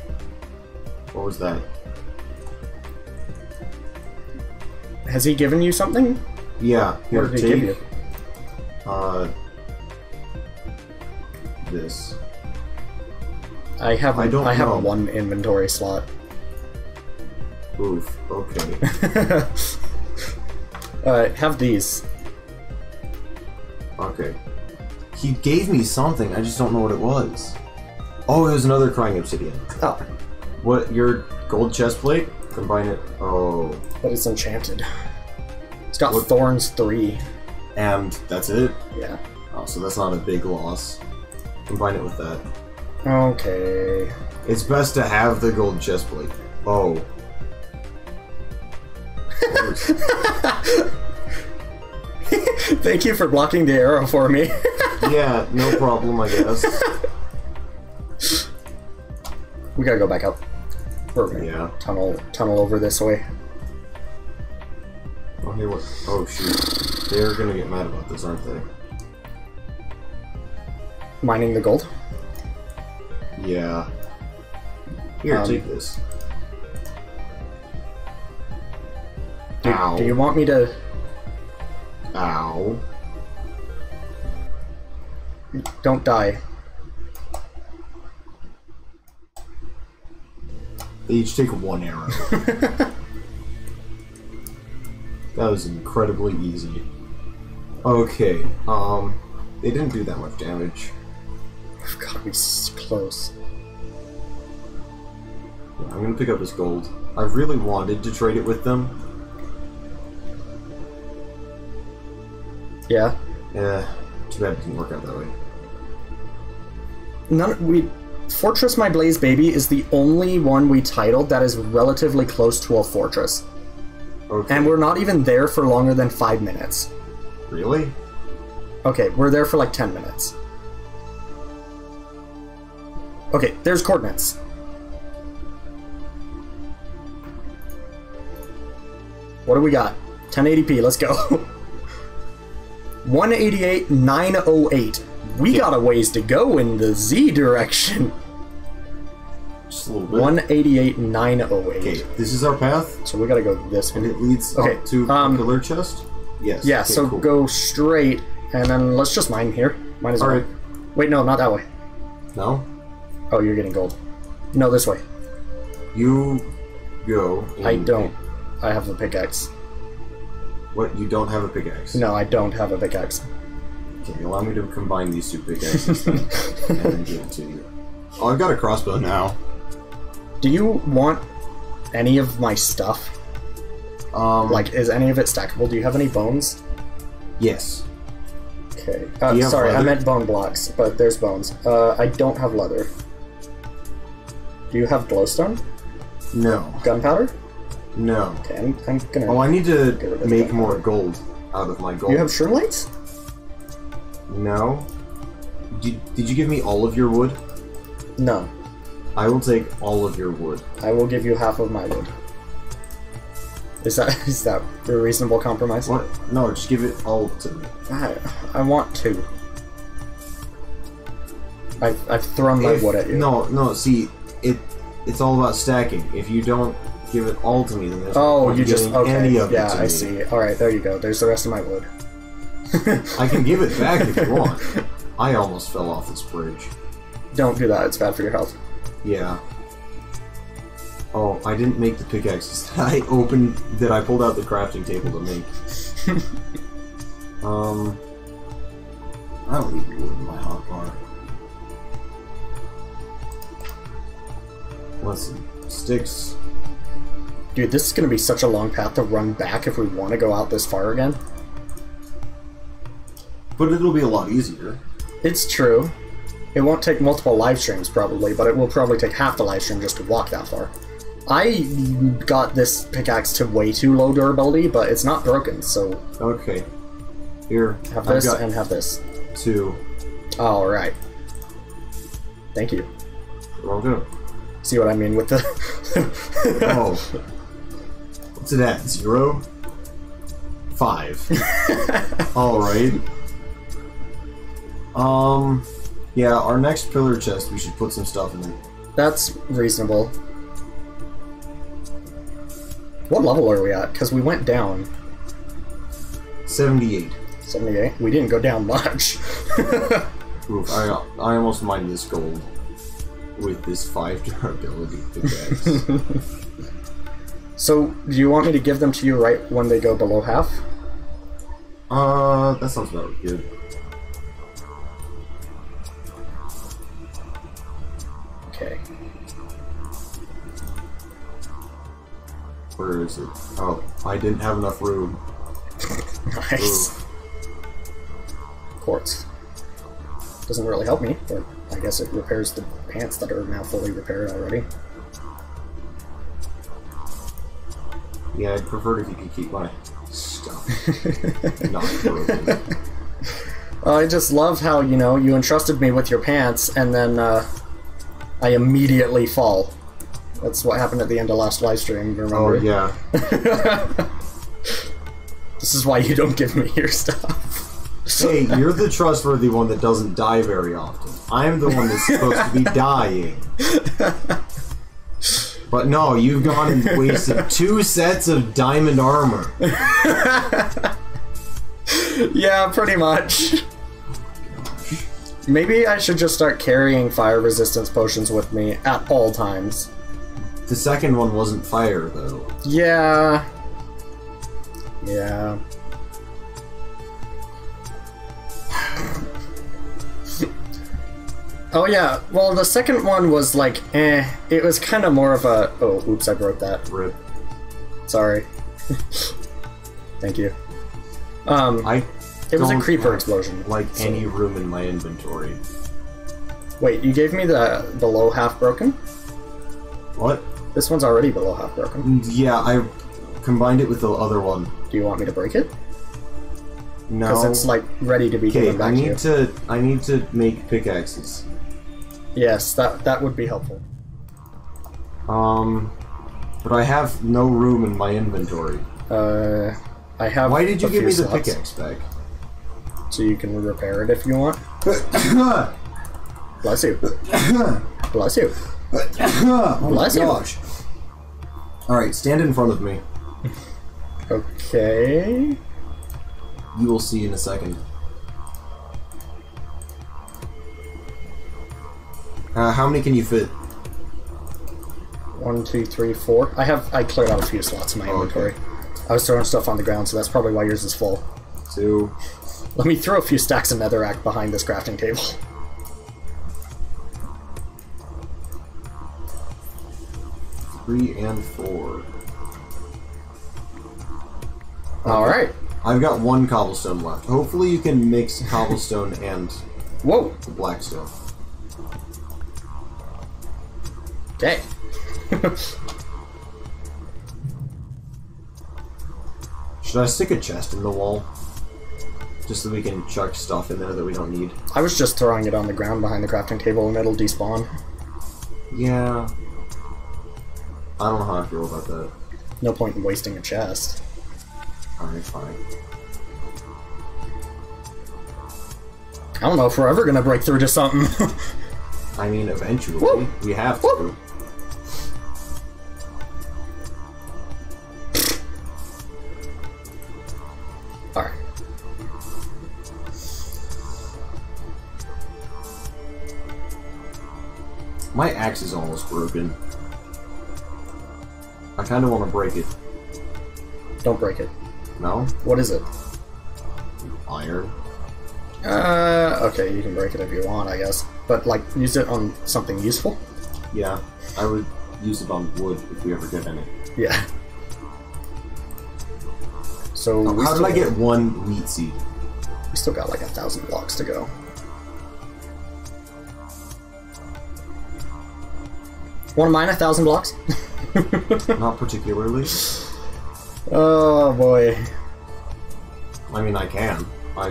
What was that? Has he given you something? Yeah, here, What did he give you? uh, this. I have I don't I have know. one inventory slot. Oof, okay. <laughs> have these. okay. He gave me something, I just don't know what it was. Oh, it was another crying obsidian. Oh, What, your gold chest plate? Combine it. Oh. but it's enchanted. It's got What- thorns three. And that's it? Yeah. Oh, so that's not a big loss. Combine it with that. Okay. It's best to have the gold chest plate. Oh. <laughs> <laughs> <laughs> Thank you for blocking the arrow for me. <laughs> yeah, no problem, I guess. <laughs> we gotta go back up. We're gonna Yeah. tunnel tunnel over this way. Oh, hey, what? Oh, shoot. They're gonna get mad about this, aren't they? Mining the gold. Yeah. Here, Um, take this. Do, Ow. do you want me to? Ow. Don't die. They each take one arrow. <laughs> that was incredibly easy. Okay, um, they didn't do that much damage. God, we close. I'm gonna pick up this gold. I really wanted to trade it with them. Yeah. Eh, too bad it didn't work out that way. None. We. Fortress My Blaze Baby is the only one we titled that is relatively close to a fortress, Okay. and we're not even there for longer than five minutes. really? Okay, we're there for like 10 minutes. Okay, there's coordinates. What do we got? 1080p, let's go. <laughs> 188, 908. We got a ways to go in the Z direction. Just a little bit. 188, 908. Okay, this is our path, So we gotta go this and it leads Okay, up to um, the pillar chest. Yes. Yeah, okay, so cool. go straight, and then let's just mine here. Might as well. Alright. Wait, no, not that way. No, Oh, you're getting gold. No, this way. you go. I don't. I have a pickaxe. What? You don't have a pickaxe? No, I don't have a pickaxe. Okay, allow me to combine these two pickaxes then, and then give it to you. Oh, I've got a crossbow now. Do you want any of my stuff? Um, Like, is any of it stackable? Do you have any bones? yes. Okay. Uh, Do you have sorry, I meant bone blocks, but there's bones. Uh, I don't have leather. Do you have glowstone? No, Gunpowder? No. Okay, I'm, I'm gonna. Oh, I need to make more gold out of my gold. you have shroomlights? No. Did, did you give me all of your wood? No. I will take all of your wood. I will give you half of my wood. Is that <laughs> is that a reasonable compromise? What? No, just give it all to me. I, I want to. I've, I've thrown my If- wood at you. No, no. See, it it's all about stacking. If you don't give it all to me, then there's Oh, you just okay. any of it yeah, I me. see. All right, there you go. There's the rest of my wood. I can give it back if you <laughs> want. I almost fell off this bridge. Don't do that. It's bad for your health. Yeah. Oh, I didn't make the pickaxes that <laughs> I opened, that I pulled out the crafting table to make. <laughs> um, I don't need wood in my hotbar. Let's see. Sticks. Dude, this is gonna be such a long path to run back if we want to go out this far again. but it'll be a lot easier. It's true. It won't take multiple live streams probably, but it will probably take half the live stream just to walk that far. I got this pickaxe to way too low durability, but it's not broken, so Okay. Here, have this got and have this. two. Alright. Thank you. Well, good. See what I mean with the. Oh. <laughs> What's it at? Zero? Five. <laughs> Alright. Um, yeah, our next pillar chest, we should put some stuff in it. That's reasonable. What level are we at? Because we went down 78. 78. We didn't go down much. <laughs> Oof, I, I almost mined this gold with this 5 durability pickaxe. <laughs> so, do you want me to give them to you right when they go below half? uh, that sounds about good. Okay. Where is it? Oh, I didn't have enough room. <laughs> Nice. Oof. Quartz. Doesn't really help me, but I guess it repairs the pants that are now fully repaired already. Yeah, I'd prefer if you could keep my stuff <laughs> not broken. I just love how, you know, you entrusted me with your pants, and then uh, I immediately fall. That's what happened at the end of last live stream, remember? Oh, yeah. <laughs> This is why you don't give me your stuff. Hey, <laughs> you're the trustworthy one that doesn't die very often. I'm the one that's supposed to be dying. But no, you've gone and wasted <laughs> two sets of diamond armor. <laughs> yeah, pretty much. <laughs> Maybe I should just start carrying fire resistance potions with me at all times. The second one wasn't fire, though. Yeah. Yeah. Oh yeah, well the second one was like, eh. It was kind of more of a. Oh, oops, I broke that. Rip. Sorry. <laughs> Thank you. Um, I it was a creeper explosion. Like so- any room in my inventory. Wait, you gave me the below half broken? What? This one's already below half broken. Yeah, I combined it with the other one. Do you want me to break it? No. Because it's like ready to be Okay, given I back to you. need to. I need to make pickaxes. Yes, that that would be helpful. Um, but I have no room in my inventory. Uh, I have. Why did you a give me the slots, pickaxe back? So you can repair it if you want. <coughs> Bless you. <coughs> Bless you. <coughs> oh Bless you. All right, stand in front of me. Okay. You will see in a second. Uh, how many can you fit? One, two, three, four. I have. I cleared out a few slots in my Oh, inventory. I was throwing stuff on the ground, so that's probably why yours is full. Two. Let me throw a few stacks of netherrack behind this crafting table. Three and four. All right. I've got one cobblestone left. Hopefully you can mix cobblestone and Whoa. the blackstone. Okay. Should I stick a chest in the wall? Just so we can chuck stuff in there that we don't need. I was just throwing it on the ground behind the crafting table, and it'll despawn. Yeah. I don't know how I feel about that. No point in wasting a chest. Alright, fine. I don't know if we're ever gonna break through to something. <laughs> I mean, eventually, Woo! we have to. Alright. My axe is almost broken. I kind of want to break it. Don't break it. No? What is it? Iron? Uh, okay, you can break it if you want, I guess. But, like, use it on something useful? Yeah, I would use it on wood if we ever get any. Yeah. So, we How did I get one wheat seed? we Still got like a thousand blocks to go. Want to mine a thousand blocks? <laughs> Not particularly. oh boy. I mean, I can. I.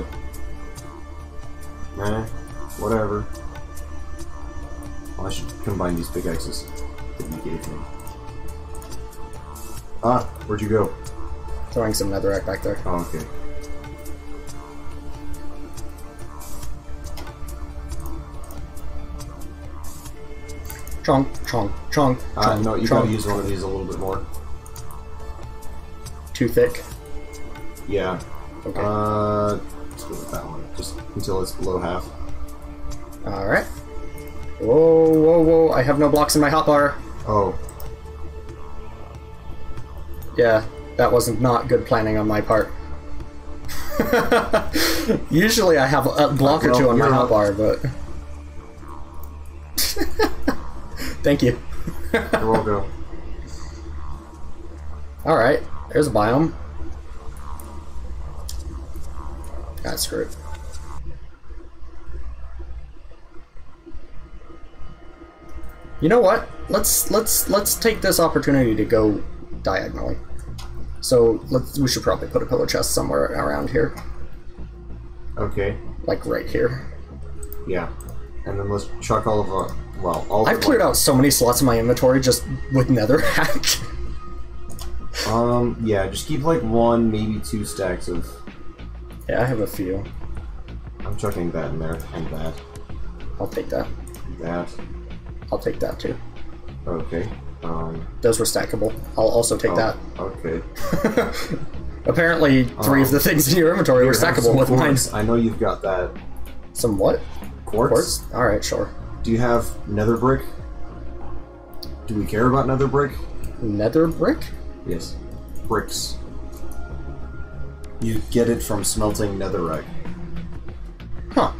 Eh, whatever. I should combine these pickaxes that you gave me. Ah, where'd you go? Throwing some netherrack back there. Oh, okay. Chonk, chunk. chonk, Uh, chonk, no, you chonk. gotta use one of these a little bit more. Too thick. Yeah. Okay. Uh, let's go with that one. Just until it's below half. Alright. Whoa, whoa, whoa. I have no blocks in my hotbar. Oh, Yeah, that wasn't not good planning on my part. <laughs> Usually I have a block or two on my hotbar, but. Thank you. you're welcome. <laughs> Alright, there's a biome. Ah, screw it. You know what? Let's let's let's take this opportunity to go diagonally. So let's we should probably put a pillar chest somewhere around here, Okay. like right here. Yeah. And then let's chuck all of our. Well, all I've cleared out so many slots in my inventory just with netherrack. Um, yeah, just keep like one, maybe two stacks of. yeah, I have a few. I'm chucking that in there, and that. I'll take that. That. I'll take that too. Okay. Um, Those were stackable. I'll also take oh, that. Okay. <laughs> Apparently, three of the things in your inventory were stackable with mine. I know you've got that Some what? quartz. Quartz? Alright, sure. Do you have nether brick? Do we care about nether brick? Nether brick? Yes. Bricks. You get it from smelting netherrack. Huh.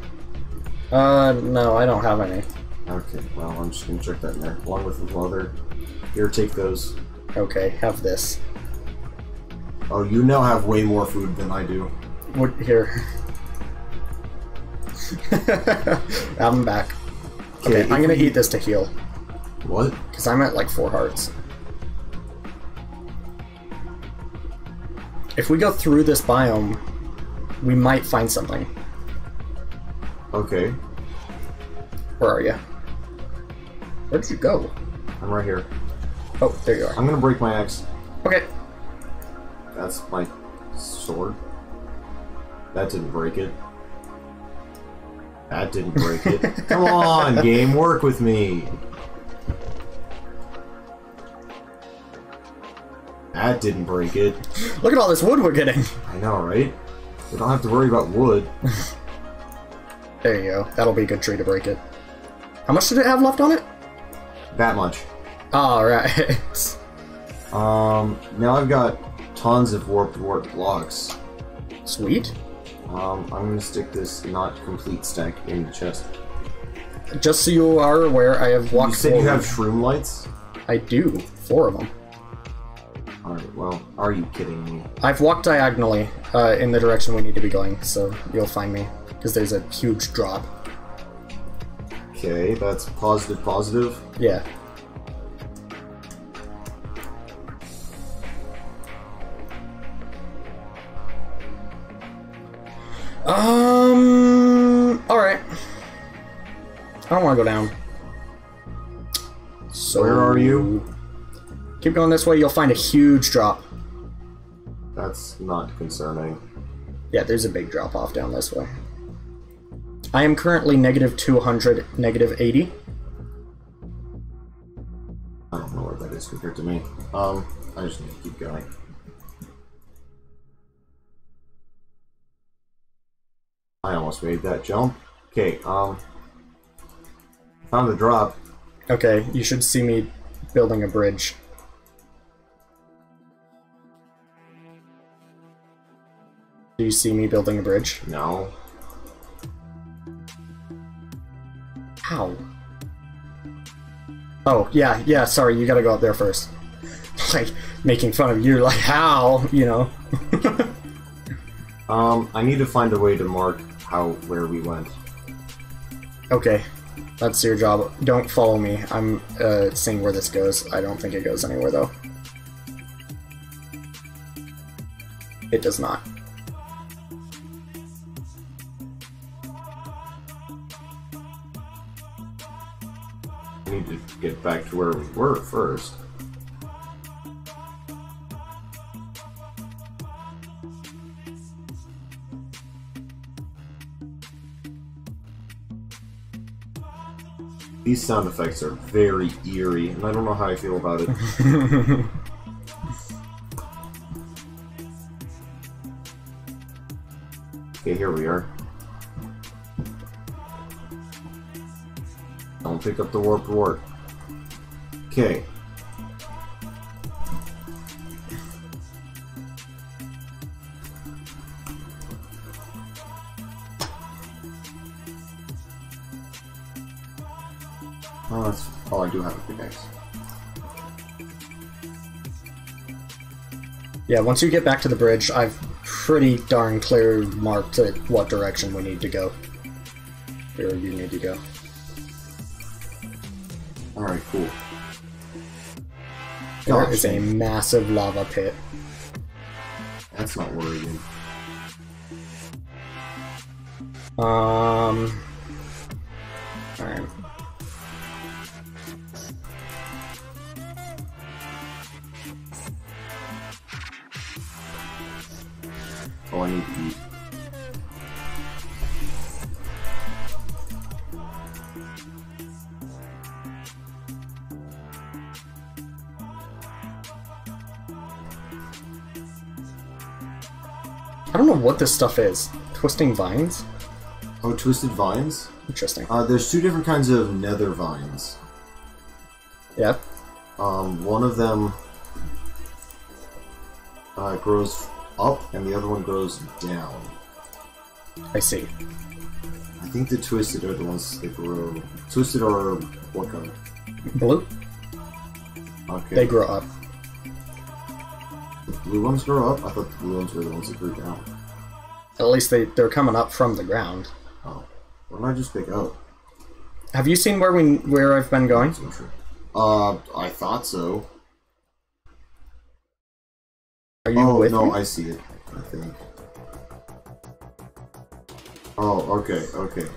Uh, no, I don't have any. Okay, well, I'm just gonna check that in there, along with the leather. Here, take those. Okay, have this. Oh, you now have way more food than I do. What, here. <laughs> I'm back. Okay, I'm gonna eat this to heal. What? Because I'm at like four hearts. If we go through this biome, we might find something. Okay, Where are you? Where did you go? I'm right here. Oh, there you are. I'm gonna break my axe. Okay. That's my sword. That didn't break it. That didn't break it. Come on, game, work with me. That didn't break it. Look at all this wood we're getting. I know, right? We don't have to worry about wood. There you go. That'll be a good tree to break it. How much did it have left on it? That much. Alright. <laughs> Um, now I've got tons of warped warped blocks. Sweet. Um, I'm gonna stick this not complete stack in the chest. Just so you are aware, I have walked You said you have shroomlights? I do. Four of them. Alright, well, are you kidding me? I've walked diagonally uh, in the direction we need to be going, so you'll find me. Because there's a huge drop. Okay, that's positive, positive. Yeah. Go down. So Where are you? Keep going this way. You'll find a huge drop. That's not concerning. Yeah, there's a big drop off down this way. I am currently negative 200, negative 80. I don't know where that is compared to me. Um, I just need to keep going. I almost made that jump. Okay, um, found a drop. Okay, you should see me building a bridge. Do you see me building a bridge? No. How? Oh, yeah, yeah, sorry, you gotta go up there first. <laughs> like, making fun of you, <laughs> like, how? You know? <laughs> Um, I need to find a way to mark how where we went. Okay, that's your job. Don't follow me. I'm uh, seeing where this goes. I don't think it goes anywhere though. It does not. I need to get back to where we were first. These sound effects are very eerie, and I don't know how I feel about it. <laughs> okay, here we are. Don't pick up the warped wart. Okay. Oh, that's. Oh, I do have a pickaxe. Yeah, once you get back to the bridge, I've pretty darn clear marked it what direction we need to go. Where you need to go. Alright, cool. There Gosh, is a massive lava pit. That's not worrying. Um. What this stuff is. Twisting vines? Oh, twisted vines? Interesting. Uh, there's two different kinds of nether vines. Yeah. Um, one of them uh, grows up, and the other one grows down. I see. I think the twisted are the ones that grow. Twisted are what color? Blue? Okay. They grow up. The blue ones grow up. I thought the blue ones were the ones that grew down. At least they, they're coming up from the ground. Oh, what did I just pick up? Have you seen where we where I've been going? Uh, I thought so. Are you oh with no, me? I see it. I think. Oh, okay, okay.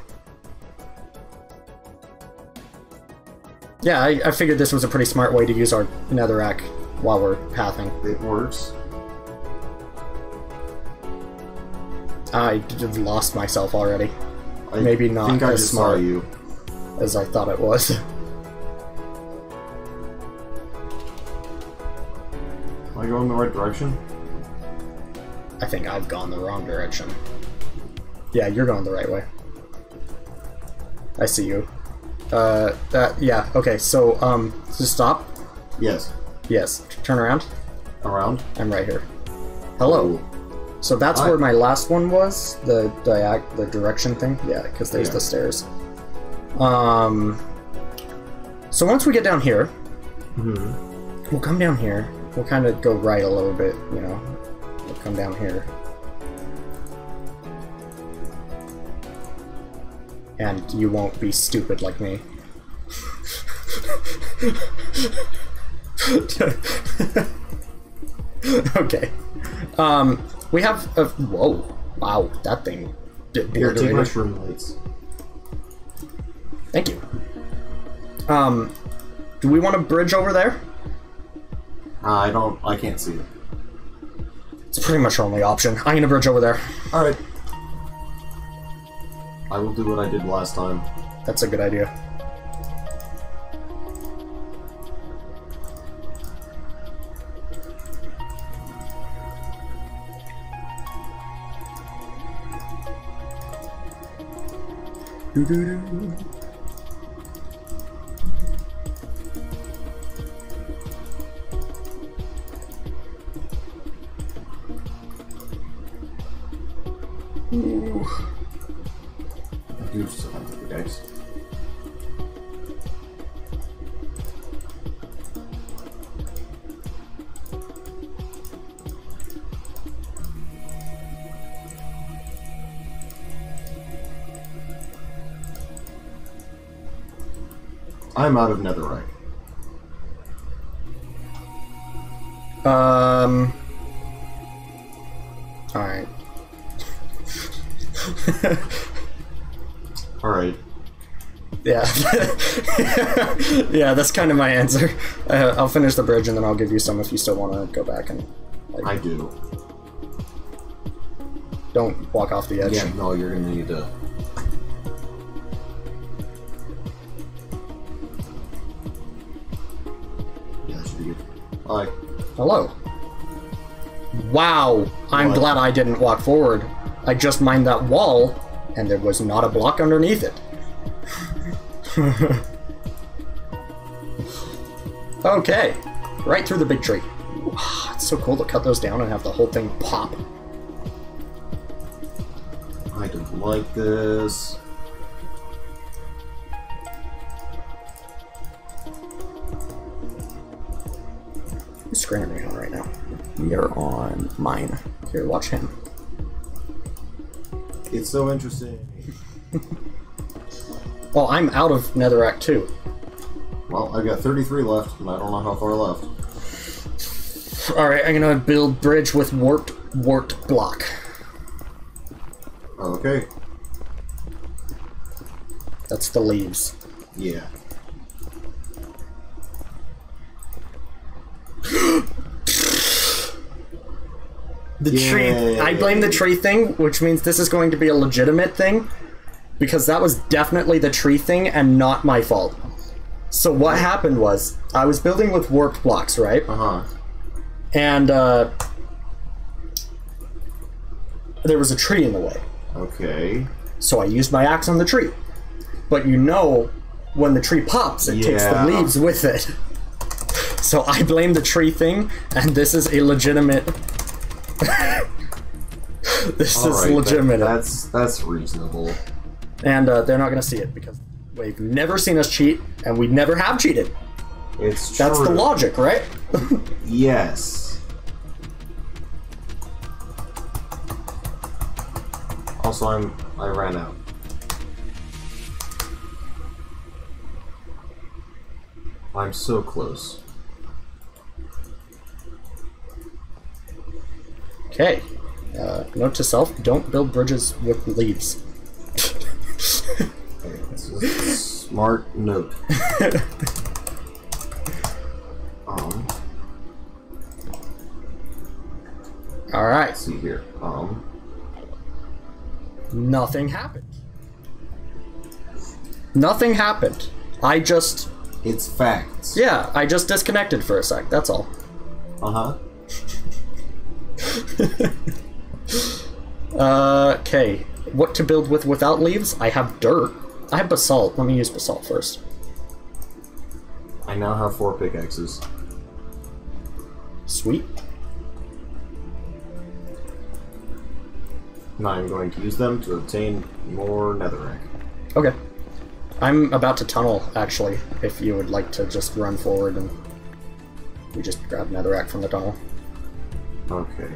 Yeah, I, I figured this was a pretty smart way to use our netherrack while we're pathing. It works. I d- lost myself already, I Maybe not think I as just smart. you. as I thought it was. <laughs> Am I going the right direction? I think I've gone the wrong direction. Yeah, you're going the right way. I see you. Uh, that, yeah, okay, so, um, so stop. Yes. Yes, turn around. Around. I'm right here. Hello. So that's Hi. where my last one was, the diag the direction thing. Yeah, because there's Yeah. the stairs. Um. So once we get down here, hmm we'll come down here. We'll kind of go right a little bit, you know. We'll come down here. And you won't be stupid like me. <laughs> okay. Um, we have a. Whoa. Wow, that thing. take my obliterated. shroomlights. Thank you. Um, do we want a bridge over there? Uh, I don't. I can't see it. It's pretty much our only option. I'm gonna bridge over there. All right. I will do what I did last time. That's a good idea. Doo-doo-doo. Ooh. I'm out of netherite? Um. Alright. <laughs> Alright. Yeah. <laughs> yeah, that's kind of my answer. Uh, I'll finish the bridge and then I'll give you some if you still want to go back and I do. don't walk off the edge. Yeah, no, you're gonna need to. Hello. Wow, I'm What? glad I didn't walk forward. I just mined that wall, and there was not a block underneath it. <laughs> okay, right through the big tree. <sighs> It's so cool to cut those down and have the whole thing pop. I don't like this. Mine. Here, watch him. It's so interesting. <laughs> Well, I'm out of netherrack too. Well, I've got 33 left, and I don't know how far left. Alright, I'm gonna build bridge with warped, warped block. Okay. That's the leaves. Yeah. The tree. I blame the tree thing, which means this is going to be a legitimate thing, because that was definitely the tree thing and not my fault. So what happened was I was building with warped blocks, right? Uh huh. And uh, there was a tree in the way, Okay. so I used my axe on the tree. But you know, when the tree pops, it takes the leaves with it. <laughs> So I blame the tree thing, and this is a legitimate. <laughs> this is Alright, that- legitimate. that's that's reasonable. and uh, they're not going to see it because they've never seen us cheat, and we never have cheated. It's true. That's the logic, right? <laughs> Yes. Also, I'm I ran out. I'm so close. Okay. Uh, note to self: don't build bridges with leaves. Smart note. <laughs> um, All right. see here. Um, Nothing happened. Nothing happened. I just, it's facts. yeah, I just disconnected for a sec. That's all. Uh huh. <laughs> Uh, okay. What to build with without leaves? I have dirt. I have basalt. Let me use basalt first. I now have four pickaxes. Sweet. Now I'm going to use them to obtain more netherrack. Okay. I'm about to tunnel, actually, if you would like to just run forward and we just grab netherrack from the tunnel. Okay.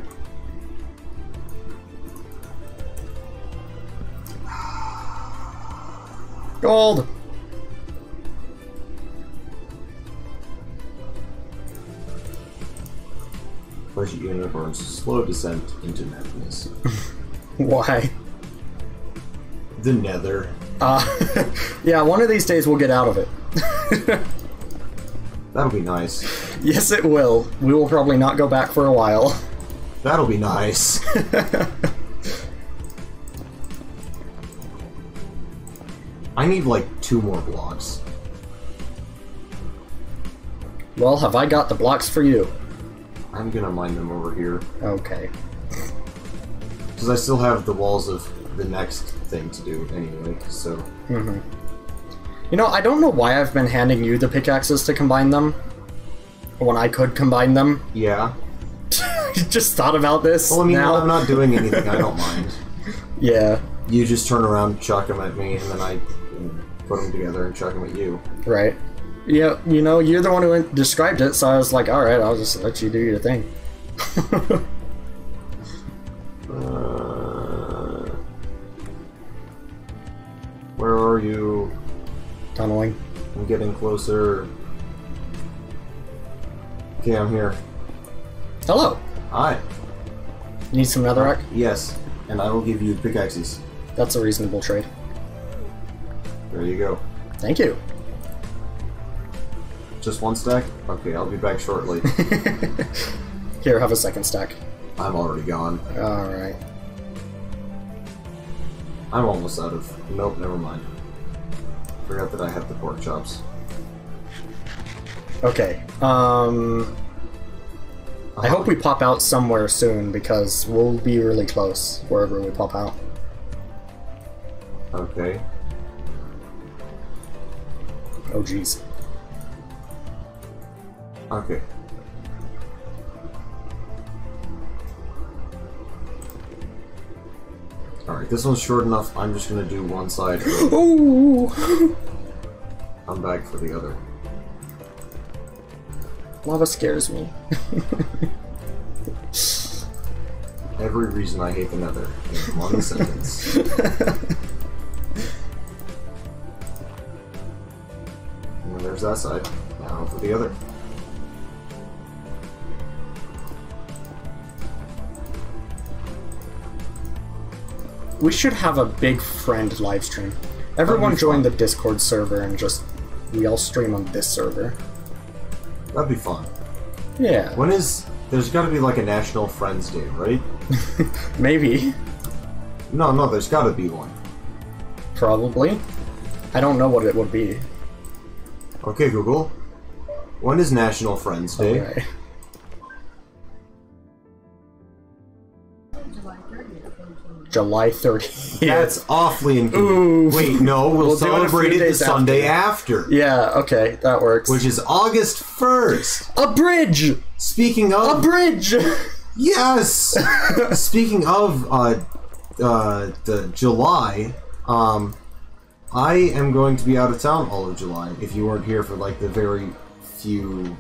Gold! Budget unicorn's slow descent into madness. <laughs> Why? The nether. Uh, <laughs> yeah, one of these days we'll get out of it. <laughs> That'll be nice. yes, it will. We will probably not go back for a while. That'll be nice. <laughs> I need like two more blocks. Well, have I got the blocks for you? I'm gonna mine them over here. Okay. Because I still have the walls of the next thing to do anyway, so. Mm-hmm. You know, I don't know why I've been handing you the pickaxes to combine them. When I could combine them. Yeah. <laughs> Just thought about this. Well, I mean, now. I'm not doing anything, I don't mind. <laughs> Yeah, You just turn around, chuck them at me, and then I put them together and chuck them at you. right. Yeah, you know, you're the one who described it, so I was like, alright, I'll just let you do your thing. <laughs> Uh, where are you? Tunneling. I'm getting closer. Okay, I'm here. Hello. Hi. Need some netherrack? Yes, and I will give you pickaxes. That's a reasonable trade. There you go. Thank you. Just one stack? Okay, I'll be back shortly. <laughs> Here, have a second stack. I'm already gone. Alright. I'm almost out of. Nope, never mind. Forgot that I have the pork chops. Okay. Um. I hope we pop out somewhere soon because we'll be really close wherever we pop out. Okay. Oh, jeez. Okay. Alright, this one's short enough. I'm just gonna do one side. <gasps> Ooh! I'm back for the other. Lava scares me. Every reason I hate the nether in one <laughs> sentence. And there's that side. Now for the other. We should have a big friend live stream. Everyone join the Discord server and just we all stream on this server. That'd be fun. Yeah, When is there's gotta be like a National Friends Day, right? <laughs> maybe, No, no, there's gotta be one. probably. I don't know what it would be. Okay, Google. When is National Friends Day? July 30th. That's awfully inconvenient. Wait, no, we'll, We'll do it celebrate it the days Sunday after. Yeah, okay, that works. Which is August 1st. a bridge! Speaking of. A bridge! yes! <laughs> Speaking of uh, uh, the July, um, I am going to be out of town all of July if you weren't here for like the very few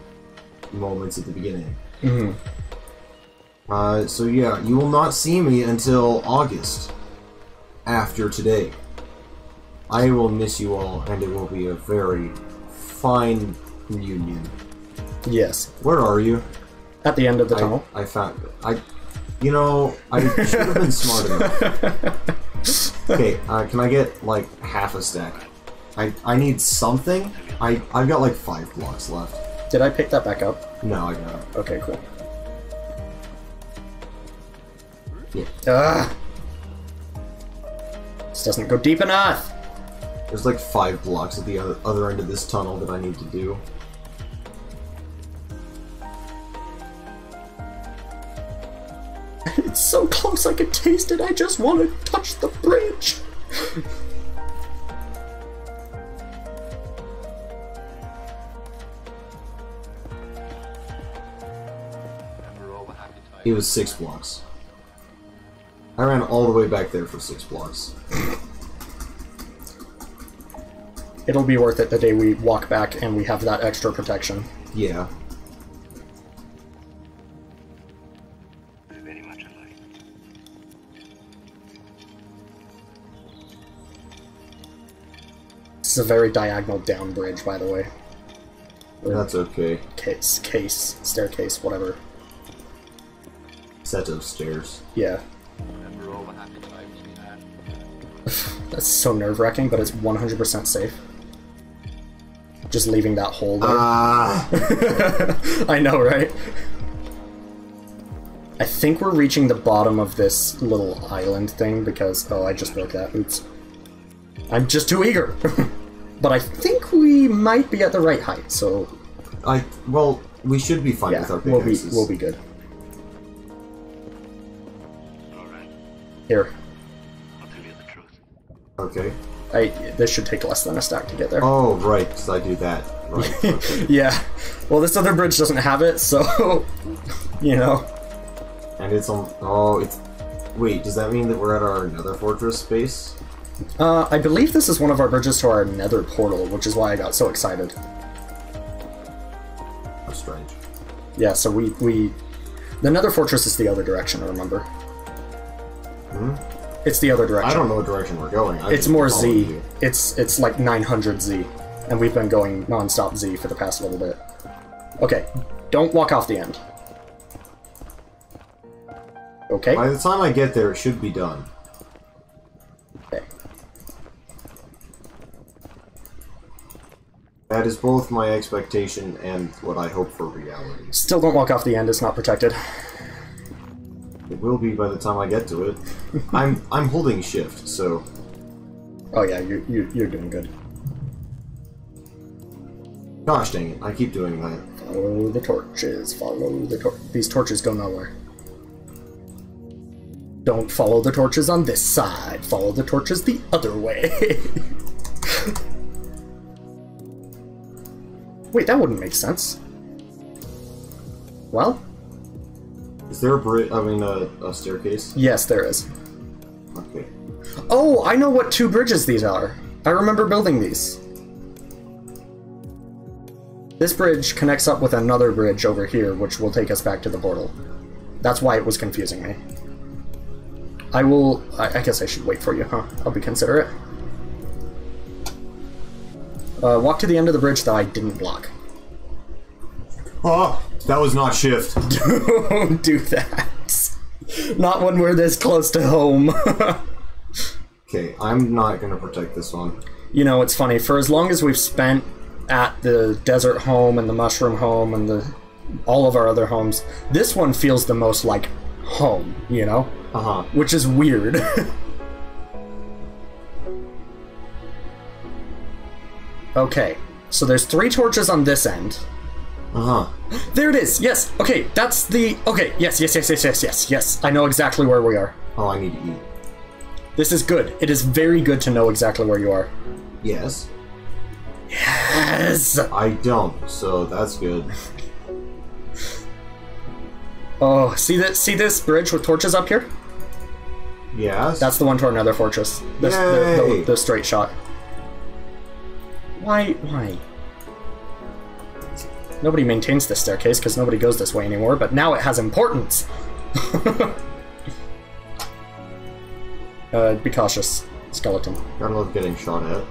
moments at the beginning. hmm Uh, so yeah, you will not see me until August. After today. I will miss you all, and it will be a very fine reunion. Yes. Where are you? At the end of the I, tunnel. I found. I. You know, I should have been smart enough. <laughs> Okay, uh, can I get like half a stack? I I need something. I I've got like five blocks left. Did I pick that back up? No, I got it. Okay, cool. Yeah. Ah! This doesn't go deep enough! There's like five blocks at the other, other end of this tunnel that I need to do. <laughs> It's so close I can taste it, I just want to touch the bridge! It was six blocks. I ran all the way back there for six blocks. It'll be worth it the day we walk back and we have that extra protection. Yeah. very much alike. This is a very diagonal down bridge, by the way. That's okay. Case, case, staircase, whatever. Set of stairs. Yeah. That's so nerve wracking, but it's 100% safe. Just leaving that hole there. Ah! <laughs> I know, right? I think we're reaching the bottom of this little island thing because. Oh, I just broke that. Oops. I'm just too eager! <laughs> but I think we might be at the right height, so I well, we should be fine yeah, with our we'll be, we'll be good. Here. Okay. I, this should take less than a stack to get there. Oh right, because I do that. Right. <laughs> Okay. yeah. Well, this other bridge doesn't have it, so. <laughs> you know. and it's on. Oh, it's. Wait, does that mean that we're at our Nether Fortress base? Uh, I believe this is one of our bridges to our nether portal, which is why I got so excited. How strange. Yeah, so we, we... The nether fortress is the other direction, I remember? Hmm? It's the other direction. I don't know what direction we're going. I It's more Z. you. It's it's like 900 Z. and we've been going non-stop Z for the past little bit. Okay, don't walk off the end. Okay. By the time I get there, it should be done. okay. That is both my expectation and what I hope for reality. Still don't walk off the end. It's not protected. It will be by the time I get to it. <laughs> I'm I'm holding shift, so Oh yeah, you you you're doing good. gosh dang it, I keep doing that. Follow the torches. Follow the tor- These torches go nowhere. Don't follow the torches on this side. Follow the torches the other way. <laughs> Wait, that wouldn't make sense. Well, Is there a bridge? I mean, a, a staircase? yes, there is. Okay. Oh, I know what two bridges these are. I remember building these. This bridge connects up with another bridge over here, which will take us back to the portal. That's why it was confusing me. I will... I, I guess I should wait for you, huh? I'll be considerate. Uh, walk to the end of the bridge that I didn't block. Oh, that was not shift. <laughs> Don't do that. Not when we're this close to home. <laughs> Okay, I'm not gonna protect this one. you know, it's funny. For as long as we've spent at the desert home and the mushroom home and the all of our other homes, this one feels the most like home. You know, Uh huh. which is weird. <laughs> okay, so there's three torches on this end. Uh huh. There it is. Yes. Okay, that's the. Okay. Yes. Yes. Yes. Yes. Yes. Yes. Yes. I know exactly where we are. Oh, I need to eat. This is good. It is very good to know exactly where you are. Yes. Yes. I don't, so that's good. Oh, see this? See this bridge with torches up here? Yes. That's the one to our nether fortress. The, the, the, the straight shot. Why? Why? Nobody maintains this staircase because nobody goes this way anymore, but now it has importance. <laughs> uh, be cautious, skeleton. Gotta love getting shot at.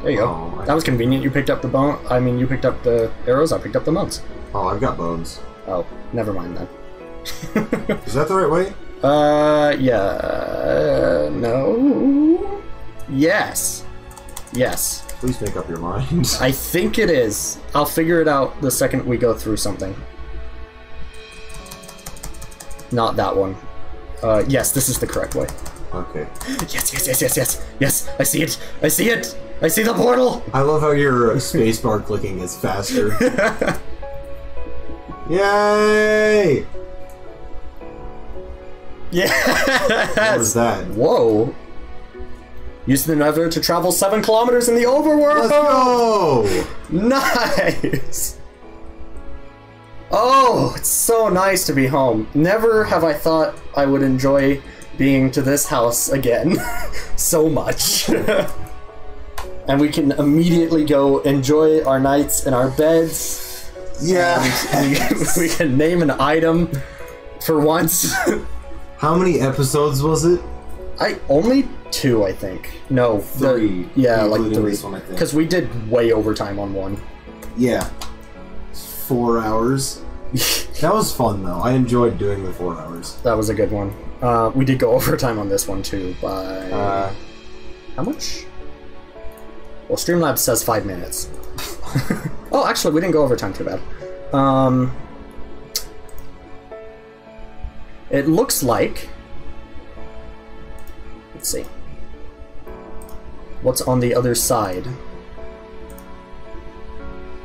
There you go. Oh, I- that was convenient. You picked up the bone. I mean, you picked up the arrows. I picked up the modes. Oh, I've got bones. Oh, never mind then. <laughs> Is that the right way? Uh, yeah. No. Yes. Yes. Please make up your mind. I think it is. I'll figure it out the second we go through something. Not that one. Uh, yes, this is the correct way. okay. <gasps> Yes, yes, yes, yes, yes, yes. I see it. I see it. I see the portal. I love how your uh, spacebar clicking is faster. <laughs> Yay! Yes. What was that? Whoa. Use the nether to travel seven kilometers in the overworld. Let's go! <laughs> Nice! Oh, it's so nice to be home. Never have I thought I would enjoy being to this house again <laughs> so much. <laughs> and we can immediately go enjoy our nights in our beds. Yeah. we, we can name an item for once. How many episodes was it? I only two, I think. No, the- Three, yeah, like three. this one, I think. Because we did way overtime on one. Yeah. Four hours. <laughs> That was fun though. I enjoyed doing the four hours. That was a good one. Uh, we did go <laughs> overtime on this one too by Uh, how much? Well, Streamlabs says five minutes. <laughs> oh, actually, we didn't go overtime too bad. Um, it looks like. Let's see. What's on the other side?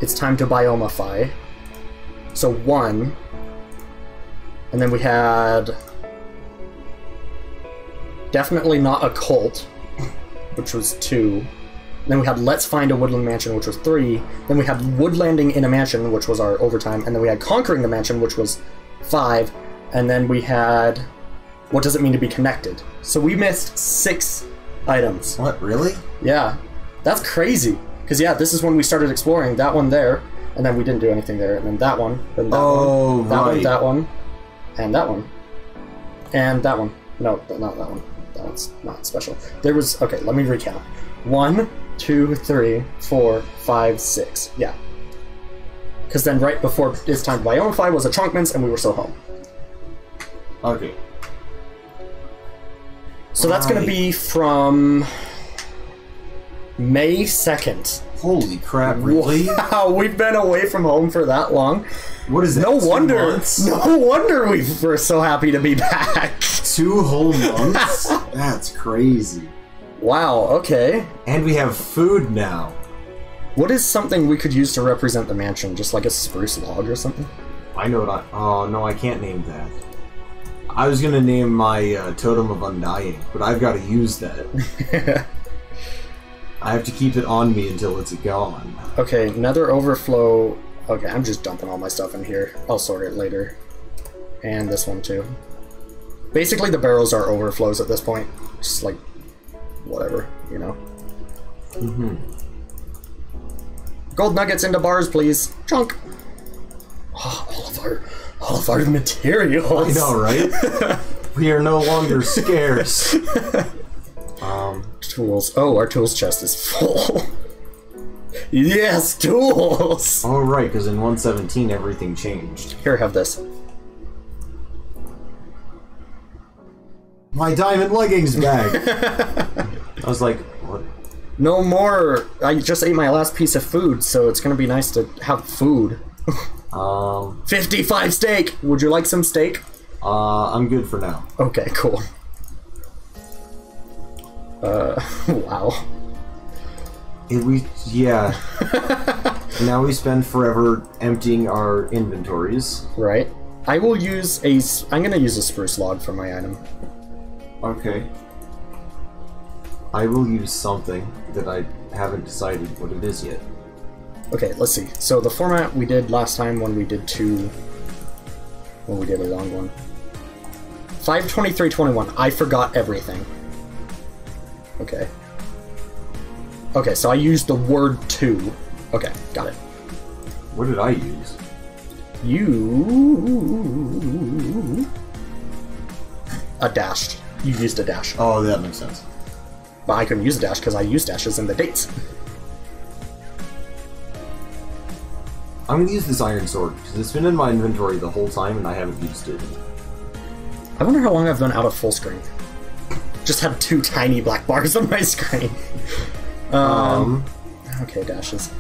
It's time to biomify. So one. And then we had definitely not a cult, <laughs> which was two. Then we had Let's Find a Woodland Mansion, which was three. Then we had Woodlanding in a Mansion, which was our overtime. And then we had Conquering the Mansion, which was five. And then we had What Does It Mean to Be Connected? So we missed six items. what really? Yeah, that's crazy. Because, yeah, this is when we started exploring. That one there, and then we didn't do anything there. And then that one, then that Oh, one, that one, that one, and that one. And that one. No, not that one. That one's not special. There was okay. Let me recount. One, two, three, four, five, six. Yeah. Because then right before it's time to biomify was a Trunkman's, and we were still home. Okay. So that's gonna be from May second. Holy crap! Really? Wow, <laughs> we've been away from home for that long. What is that? No wonder. months? <laughs> No wonder we were so happy to be back. Two whole <laughs> months? That's crazy. Wow. Okay. And we have food now. What is something we could use to represent the mansion? Just like a spruce log or something? I know what I. Oh no, I can't name that. I was gonna name my uh, totem of undying, but I've got to use that. <laughs> I have to keep it on me until it's gone. Okay, nether overflow. Okay, I'm just dumping all my stuff in here. I'll sort it later. And this one too. Basically, the barrels are overflows at this point. Just like, whatever, you know. Mm-hmm. Gold nuggets into bars, please. Chunk. Oh, all of our, all of our materials. I know, right? <laughs> we are no longer scarce. um, Tools. Oh, our tools chest is full. <laughs> yes, tools. oh right, because in 117 everything changed. Here, have this. My diamond leggings bag. <laughs> I was like, what? No more. I just ate my last piece of food, so it's gonna be nice to have food. Um, 55 steak! Would you like some steak? uh, I'm good for now. Okay, cool. Uh, <laughs> wow. It, we yeah. <laughs> now we spend forever emptying our inventories. Right. I will use a. I'm gonna use a spruce log for my item. Okay. I will use something that I haven't decided what it is yet. Okay, let's see. So the format we did last time when we did two. When we did a long one. 52321. I forgot everything. Okay. Okay, so I used the word two. Okay, got it. What did I use? You. A dash. You used a dash. Oh, that makes sense. But I couldn't use a dash because I used dashes in the dates. I'm gonna use this iron sword because it's been in my inventory the whole time and I haven't used it. I wonder how long I've been out of full screen. Just had two tiny black bars <laughs> on my screen. Um, Okay, dashes.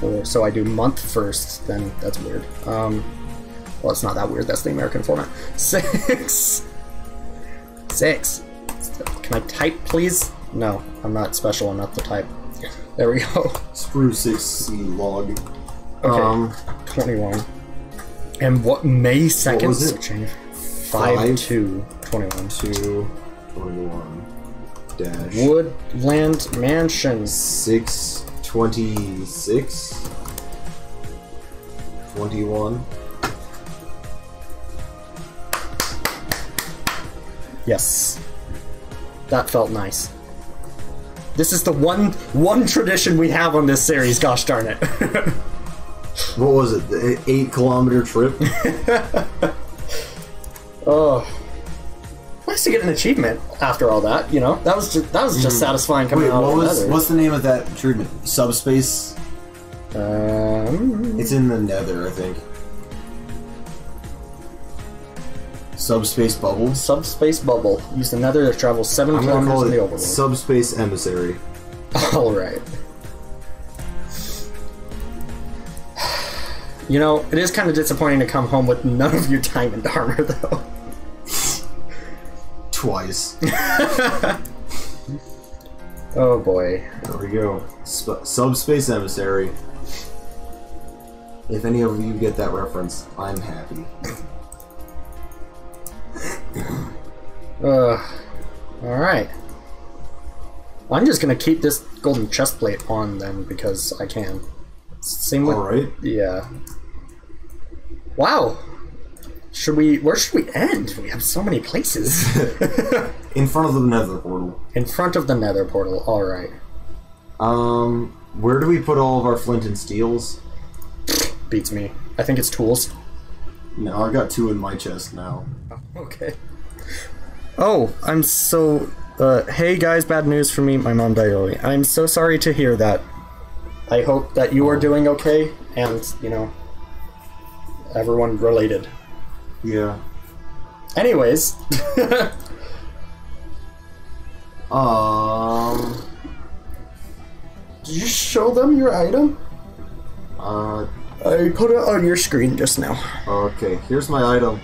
Four. So I do month first, then that's weird. Um, well, it's not that weird. That's the American format. <laughs> Six. Six. Can I type, please? No, I'm not special enough to type. There we go. spruce 6C log. Okay. Um, 21. And what, May 2nd? was it? Change- Five. 5 2 21. 2, 21, dash. Woodland Mansion. 6, 26, 21. Yes. That felt nice. This is the one one tradition we have on this series, gosh darn it. <laughs> What was it? The 8 kilometer trip? <laughs> oh. Nice to get an achievement after all that, you know? That was just that was just satisfying coming. Wait, out what of was what's the name of that treatment? Subspace? Um, It's in the nether, I think. Subspace bubble. subspace bubble. Use the nether to travel seven I'm kilometers in the overworld. subspace emissary. <laughs> Alright. You know, it is kind of disappointing to come home with none of your diamond armor, though. Twice. <laughs> Oh boy. There we go. Sp- subspace emissary. If any of you get that reference, I'm happy. <laughs> Ugh. Alright. I'm just gonna keep this golden chest plate on then because I can. Same with. Alright. Yeah. Wow. Should we. Where should we end? We have so many places. <laughs> <laughs> In front of the nether portal. In front of the nether portal. Alright. Um, where do we put all of our flint and steels? Beats me. I think it's tools. No, I got two in my chest now. Okay. Oh, I'm so Uh, hey guys, bad news for me. My mom died early. I'm so sorry to hear that. I hope that you are doing okay, and you know, everyone related. Yeah. Anyways, <laughs> Um. did you show them your item? Uh. I put it on your screen just now. Okay. Here's my item.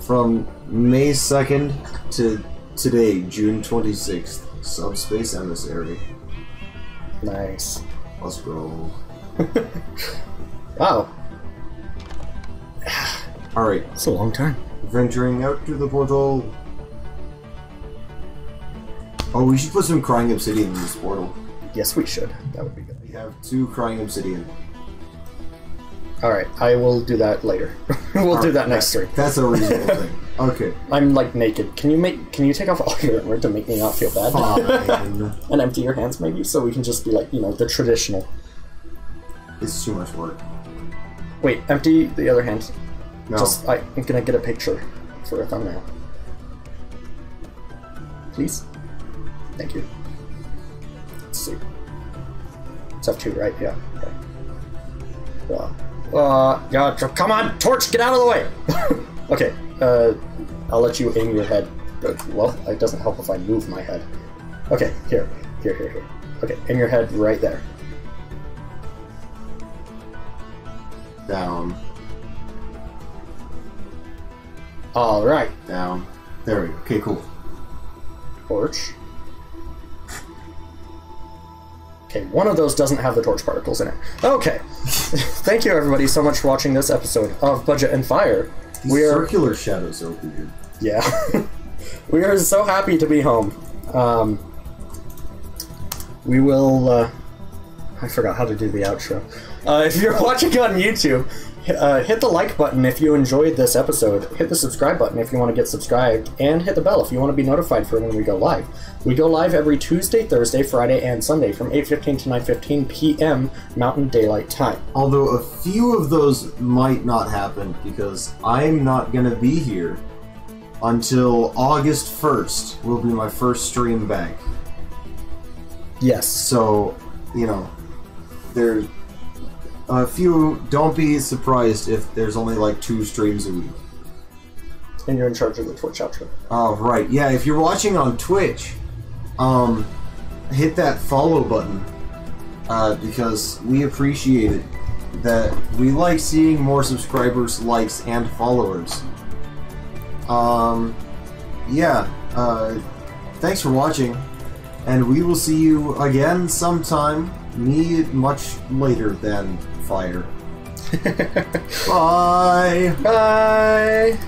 From May 2nd to today, June 26th. Subspace emissary. Nice. Let's go. <laughs> Wow, Alright. it's a long time. Venturing out to the portal. Oh, we should put some crying obsidian in this portal. Yes, we should. That would be good. We have two crying obsidian. All right, I will do that later. <laughs> we'll do that next stream. That's a reasonable <laughs> thing. Okay. I'm like naked. Can you make? Can you take off all your armor to make me not feel bad? Fine. <laughs> and empty your hands, maybe, so we can just be like, you know, the traditional. it's too much work. Wait, empty the other hand. No. Just, I, I'm gonna get a picture for a thumbnail. Please. Thank you. Let's see. It's F2, right? Yeah. Okay. Uh, uh, yeah, come on, torch, get out of the way! <laughs> okay, uh, I'll let you aim your head. Well, it doesn't help if I move my head. Okay, here, here, here, here. Okay, aim your head right there. Down. Alright, Down. There we go. Okay, cool. torch. Okay, one of those doesn't have the torch particles in it. Okay. <laughs> Thank you everybody so much for watching this episode of Budget and Fire. These We are circular shadows are weird. yeah. <laughs> we are so happy to be home. Um we will uh I forgot how to do the outro. Uh, if you're <laughs> watching on YouTube, uh, hit the like button if you enjoyed this episode. Hit the subscribe button if you want to get subscribed, and hit the bell if you want to be notified for when we go live. We go live every Tuesday, Thursday, Friday, and Sunday from 8:15 to 9:15 p.m. Mountain Daylight Time. Although a few of those might not happen because I'm not gonna be here until August 1st will be my first stream back. Yes. So, you know, there's a few. Don't be surprised if there's only like two streams a week. And you're in charge of the Twitch outro. Oh, right. Yeah, if you're watching on Twitch, um, hit that follow button uh, because we appreciate it. That we like seeing more subscribers, likes, and followers. Um, yeah. Uh, thanks for watching, and we will see you again sometime. Me much later than fire. <laughs> Bye. Bye.